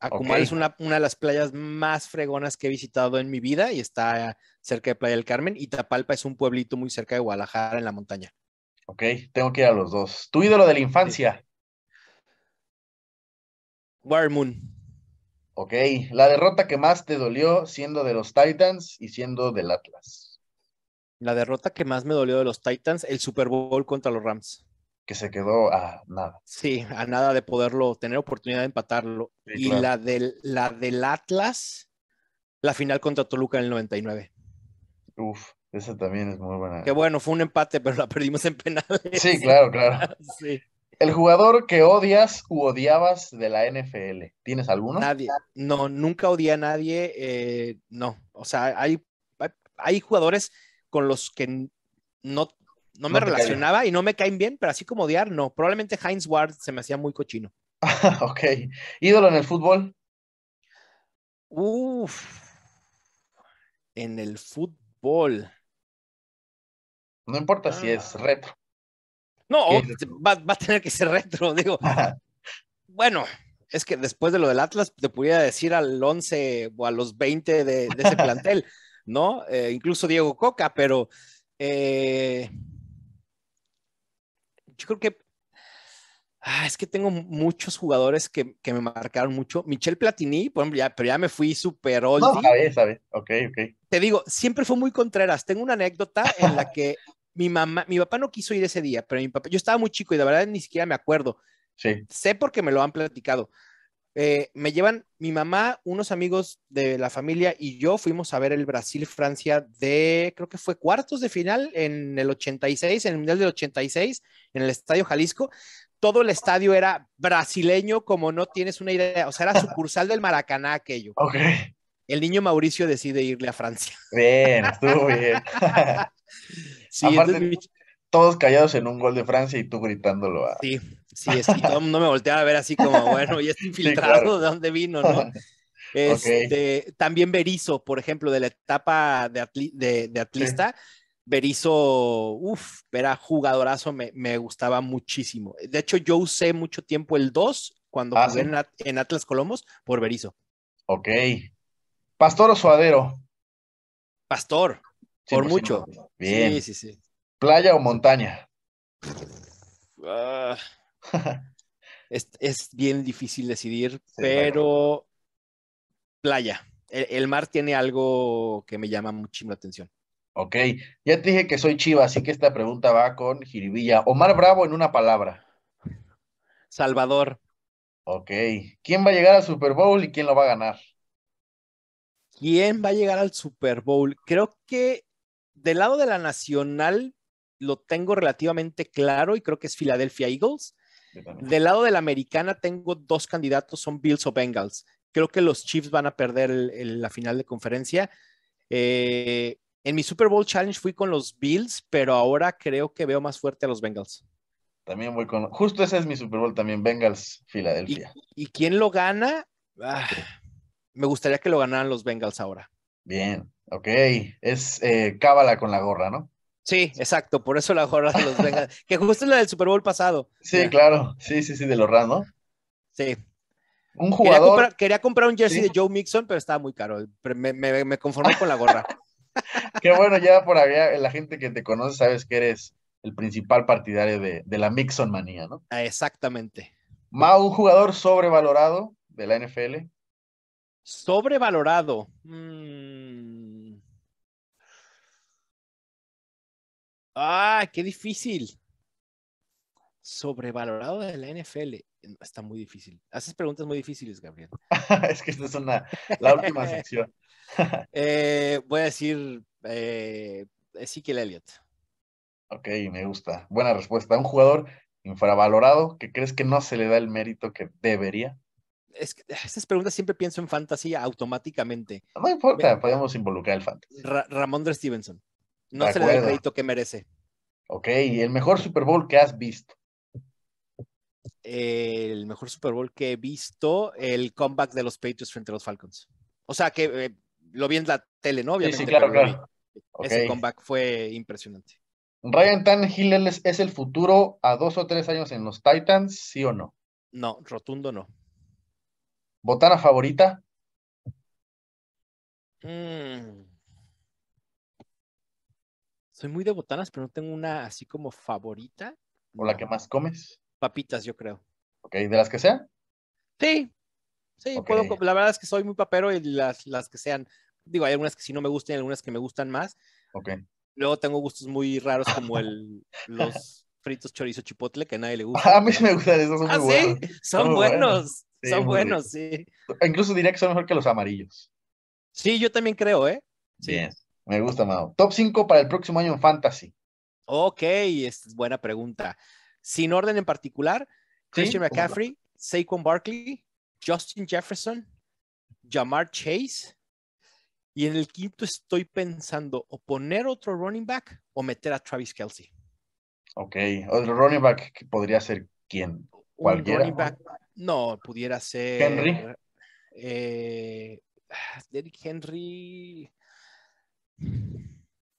Acumal okay. es una, una, de las playas más fregonas que he visitado en mi vida y está cerca de Playa del Carmen. Y Tapalpa es un pueblito muy cerca de Guadalajara en la montaña. Ok, tengo que ir a los dos. ¿Tu ídolo de la infancia? War Moon. Ok, la derrota que más te dolió siendo de los Titans y siendo del Atlas. La derrota que más me dolió de los Titans, el Super Bowl contra los Rams. Que se quedó a nada. Sí, a nada de poderlo, tener oportunidad de empatarlo. Sí, y claro. la, del, la del Atlas, la final contra Toluca en el 99. Uf, esa también es muy buena. Que bueno, fue un empate, pero la perdimos en penales. Sí, claro, claro. sí. El jugador que odias u odiabas de la NFL, ¿tienes alguno? Nadie. No, nunca odié a nadie. Eh, no, o sea, hay, hay, hay, jugadores con los que no, no me no relacionaba y no me caen bien, pero así como odiar, no. Probablemente Heinz Ward se me hacía muy cochino. ok. ¿Ídolo en el fútbol? Uf. En el fútbol. No importa ah. si es retro. No, va, va, a tener que ser retro, digo. bueno, es que después de lo del Atlas, te pudiera decir al 11 o a los 20 de, de ese plantel, ¿no? Eh, incluso Diego Coca, pero eh, yo creo que ah, es que tengo muchos jugadores que, que, me marcaron mucho. Michel Platini, por ejemplo, ya, pero ya me fui súper old. No, sabe, sabe. Ok, ok. Te digo, siempre fue muy Contreras. Tengo una anécdota en la que mi mamá, mi papá no quiso ir ese día, pero mi papá, yo estaba muy chico y de verdad ni siquiera me acuerdo. Sí. Sé porque me lo han platicado. Eh, me llevan mi mamá, unos amigos de la familia y yo fuimos a ver el Brasil-Francia de, creo que fue cuartos de final en el 86, en el Mundial del 86, en el Estadio Jalisco. Todo el estadio era brasileño, como no tienes una idea. O sea, era sucursal del Maracaná aquello. Ok. El niño Mauricio decide irle a Francia. Bien, estuvo bien. Sí, Aparte, entonces... todos callados en un gol de Francia y tú gritándolo. A... Sí, sí, es que todo el mundo me volteaba a ver así como, bueno, y este infiltrado, sí, claro. ¿de dónde vino, no? Este, okay. También Berizo, por ejemplo, de la etapa de, atli de, de atlista, sí. Berizo, uff, era jugadorazo, me, me, gustaba muchísimo. De hecho, yo usé mucho tiempo el 2 cuando Ah, jugué ¿sí? en, At- en Atlas Colomos por Berizo. Ok. Pastor o suadero. Pastor, por 100%. mucho. Bien. Sí, sí, sí. Playa o montaña. Ah, es, es bien difícil decidir, Sí, pero playa. El, el mar tiene algo que me llama muchísimo la atención. Ok. Ya te dije que soy chiva, así que esta pregunta va con jiribilla. Omar Bravo en una palabra. Salvador, Ok. ¿Quién va a llegar al Super Bowl y quién lo va a ganar? ¿quién va a llegar al Super Bowl? Creo que del lado de la nacional lo tengo relativamente claro y creo que es Philadelphia Eagles. Del lado de la americana tengo dos candidatos, son Bills o Bengals. Creo que los Chiefs van a perder el- el- la final de conferencia. Eh, en mi Super Bowl Challenge fui con los Bills, pero ahora creo que veo más fuerte a los Bengals. También voy con. Justo ese es mi Super Bowl también, Bengals, ¿Y, Filadelfia. y quién lo gana? Ah, me gustaría que lo ganaran los Bengals ahora. Bien, ok. Es eh, cábala con la gorra, ¿no? Sí, exacto, por eso la gorra de los Bengals, que justo es la del Super Bowl pasado. Sí, Ya, claro. Sí, sí, sí, de los Rams, ¿no? Sí. Un Quería jugador. comprar, quería comprar un jersey Sí. de Joe Mixon, pero estaba muy caro. Me, me- me conformé con la gorra. Qué bueno, ya por allá, la gente que te conoce, sabes que eres el principal partidario de, de la Mixon manía, ¿no? Ah, Exactamente. Mau, un jugador sobrevalorado de la NFL. Sobrevalorado. Mm. Ah, qué difícil. Sobrevalorado de la NFL. Está muy difícil. Haces preguntas muy difíciles, Gabriel. es que esta es una, la última sección. Eh, voy a decir eh, Ezekiel Elliott. Ok, me gusta. Buena respuesta. Un jugador infravalorado que crees que no se le da el mérito que debería. Es que estas preguntas siempre pienso en fantasy automáticamente. No importa, podemos involucrar el fantasy. Ra Ramondre Stevenson. No De se le da el crédito que merece. Ok, el mejor Super Bowl que has visto. El mejor Super Bowl que he visto, el comeback de los Patriots frente a los Falcons. O sea que eh, lo vi en la tele, ¿no? Sí, Obviamente. sí, claro, vi. claro. Ok. Ese comeback fue impresionante. Ryan Tannehill es, es el futuro a dos o tres años en los Titans, ¿sí o no? No, rotundo no. ¿Botana favorita? Mm. Soy muy de botanas, pero no tengo una así como favorita. ¿O la que más comes? Papitas, yo creo. Ok, ¿de las que sea? Sí, sí, Ok. puedo, la verdad es que soy muy papero y las, las que sean, digo, hay algunas que sí no me gustan y algunas que me gustan más. Ok. Luego tengo gustos muy raros como el, los fritos chorizo chipotle que a nadie le gusta. A mí sí me gustan esos, son Ah, muy sí, buenos. son muy buenos. buenos, Sí, son buenos, sí. Incluso diría que son mejor que los amarillos. Sí, yo también creo, ¿eh? Sí. Bien, me gusta, Mao. Top 5 para el próximo año en Fantasy. Ok, es buena pregunta. Sin orden en particular, Christian. McCaffrey, Saquon Barkley, Justin Jefferson, Jamar Chase. Y en el quinto estoy pensando o poner otro running back o meter a Travis Kelsey. Ok, otro running back que podría ser quién. Un ¿Cualquiera? running back. No, pudiera ser. Henry. eh, ah, Derrick Henry.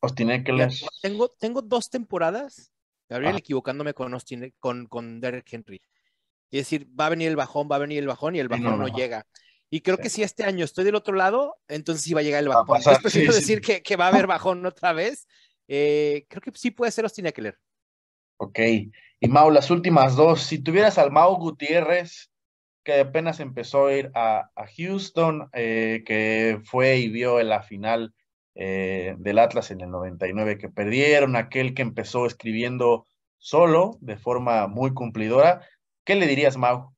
Austin. Fíjate, Tengo, tengo dos temporadas, Gabriel, Ah. equivocándome con, Austin- con, con Derrick Henry. Y decir, va a venir el bajón, va a venir el bajón y el Sí, no, bajón no, no. llega. Y creo Sí. que si este año estoy del otro lado, entonces sí va a llegar el bajón. prefiero sí, sí. decir Que, que va a haber bajón otra vez. Eh, creo que sí puede ser Austin Eckler. Ok. Y Mau, las últimas dos. Si tuvieras al Mau Gutiérrez, que apenas empezó a ir a, a Houston, eh, que fue y vio en la final eh, del Atlas en el 99, que perdieron, aquel que empezó escribiendo solo, de forma muy cumplidora, ¿qué le dirías, Mau?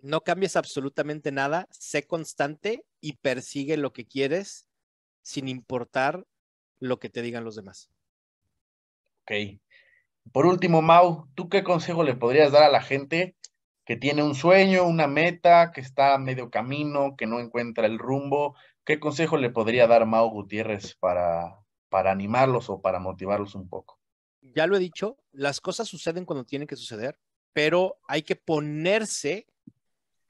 No cambies absolutamente nada, sé constante y persigue lo que quieres sin importar lo que te digan los demás. Ok. Por último, Mau, ¿tú qué consejo le podrías dar a la gente que tiene un sueño, una meta, que está a medio camino, que no encuentra el rumbo? ¿Qué consejo le podría dar Mau Gutiérrez para, para animarlos o para motivarlos un poco? Ya lo he dicho, las cosas suceden cuando tienen que suceder, pero hay que ponerse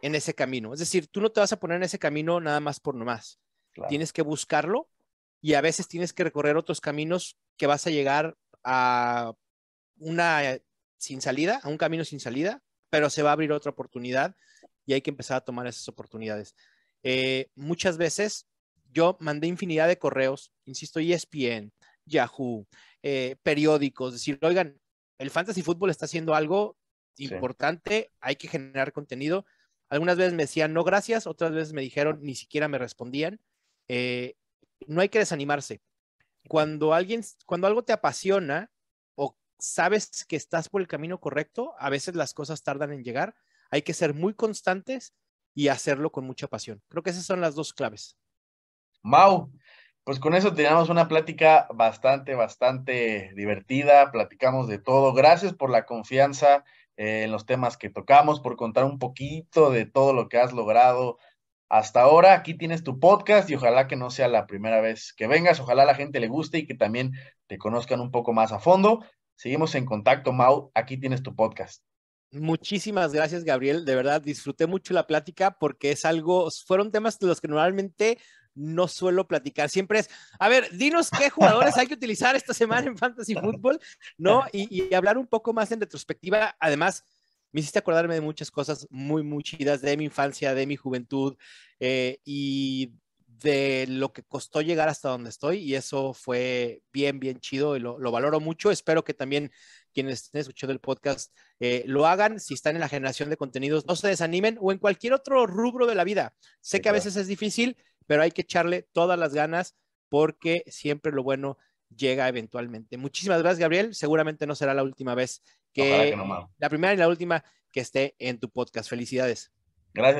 en ese camino. Es decir, tú no te vas a poner en ese camino nada más por nomás. Claro. Tienes que buscarlo y a veces tienes que recorrer otros caminos que vas a llegar a una sin salida, a un camino sin salida, pero se va a abrir otra oportunidad y hay que empezar a tomar esas oportunidades. Eh, muchas veces yo mandé infinidad de correos, insisto, ESPN, Yahoo, eh, periódicos, decir, oigan, el fantasy fútbol está haciendo algo importante, hay que generar contenido. Algunas veces me decían no gracias, otras veces me dijeron ni siquiera me respondían. Eh, no hay que desanimarse. Cuando alguien, cuando algo te apasiona o sabes que estás por el camino correcto, a veces las cosas tardan en llegar. Hay que ser muy constantes y hacerlo con mucha pasión. Creo que esas son las dos claves. Mau, pues con eso teníamos una plática bastante, bastante divertida, platicamos de todo. Gracias por la confianza eh, en los temas que tocamos, por contar un poquito de todo lo que has logrado hasta ahora. Aquí tienes tu podcast y ojalá que no sea la primera vez que vengas, ojalá la gente le guste y que también te conozcan un poco más a fondo. Seguimos en contacto, Mau, aquí tienes tu podcast. Muchísimas gracias, Gabriel. De verdad, disfruté mucho la plática porque es algo, fueron temas de los que normalmente no suelo platicar. Siempre es, a ver, dinos qué jugadores hay que utilizar esta semana en Fantasy Football, ¿no? Y, hablar un poco más en retrospectiva. Además, me hiciste acordarme de muchas cosas muy, muy chidas de mi infancia, de mi juventud eh, y de lo que costó llegar hasta donde estoy. Y eso fue bien, bien chido y lo, valoro mucho. Espero que también quienes estén escuchando el podcast eh, lo hagan. Si están en la generación de contenidos, no se desanimen o en cualquier otro rubro de la vida. Sé que a veces es difícil, pero hay que echarle todas las ganas porque siempre lo bueno llega eventualmente. Muchísimas gracias, Gabriel. Seguramente no será la última vez que, la primera y la última que esté en tu podcast. Felicidades. Gracias.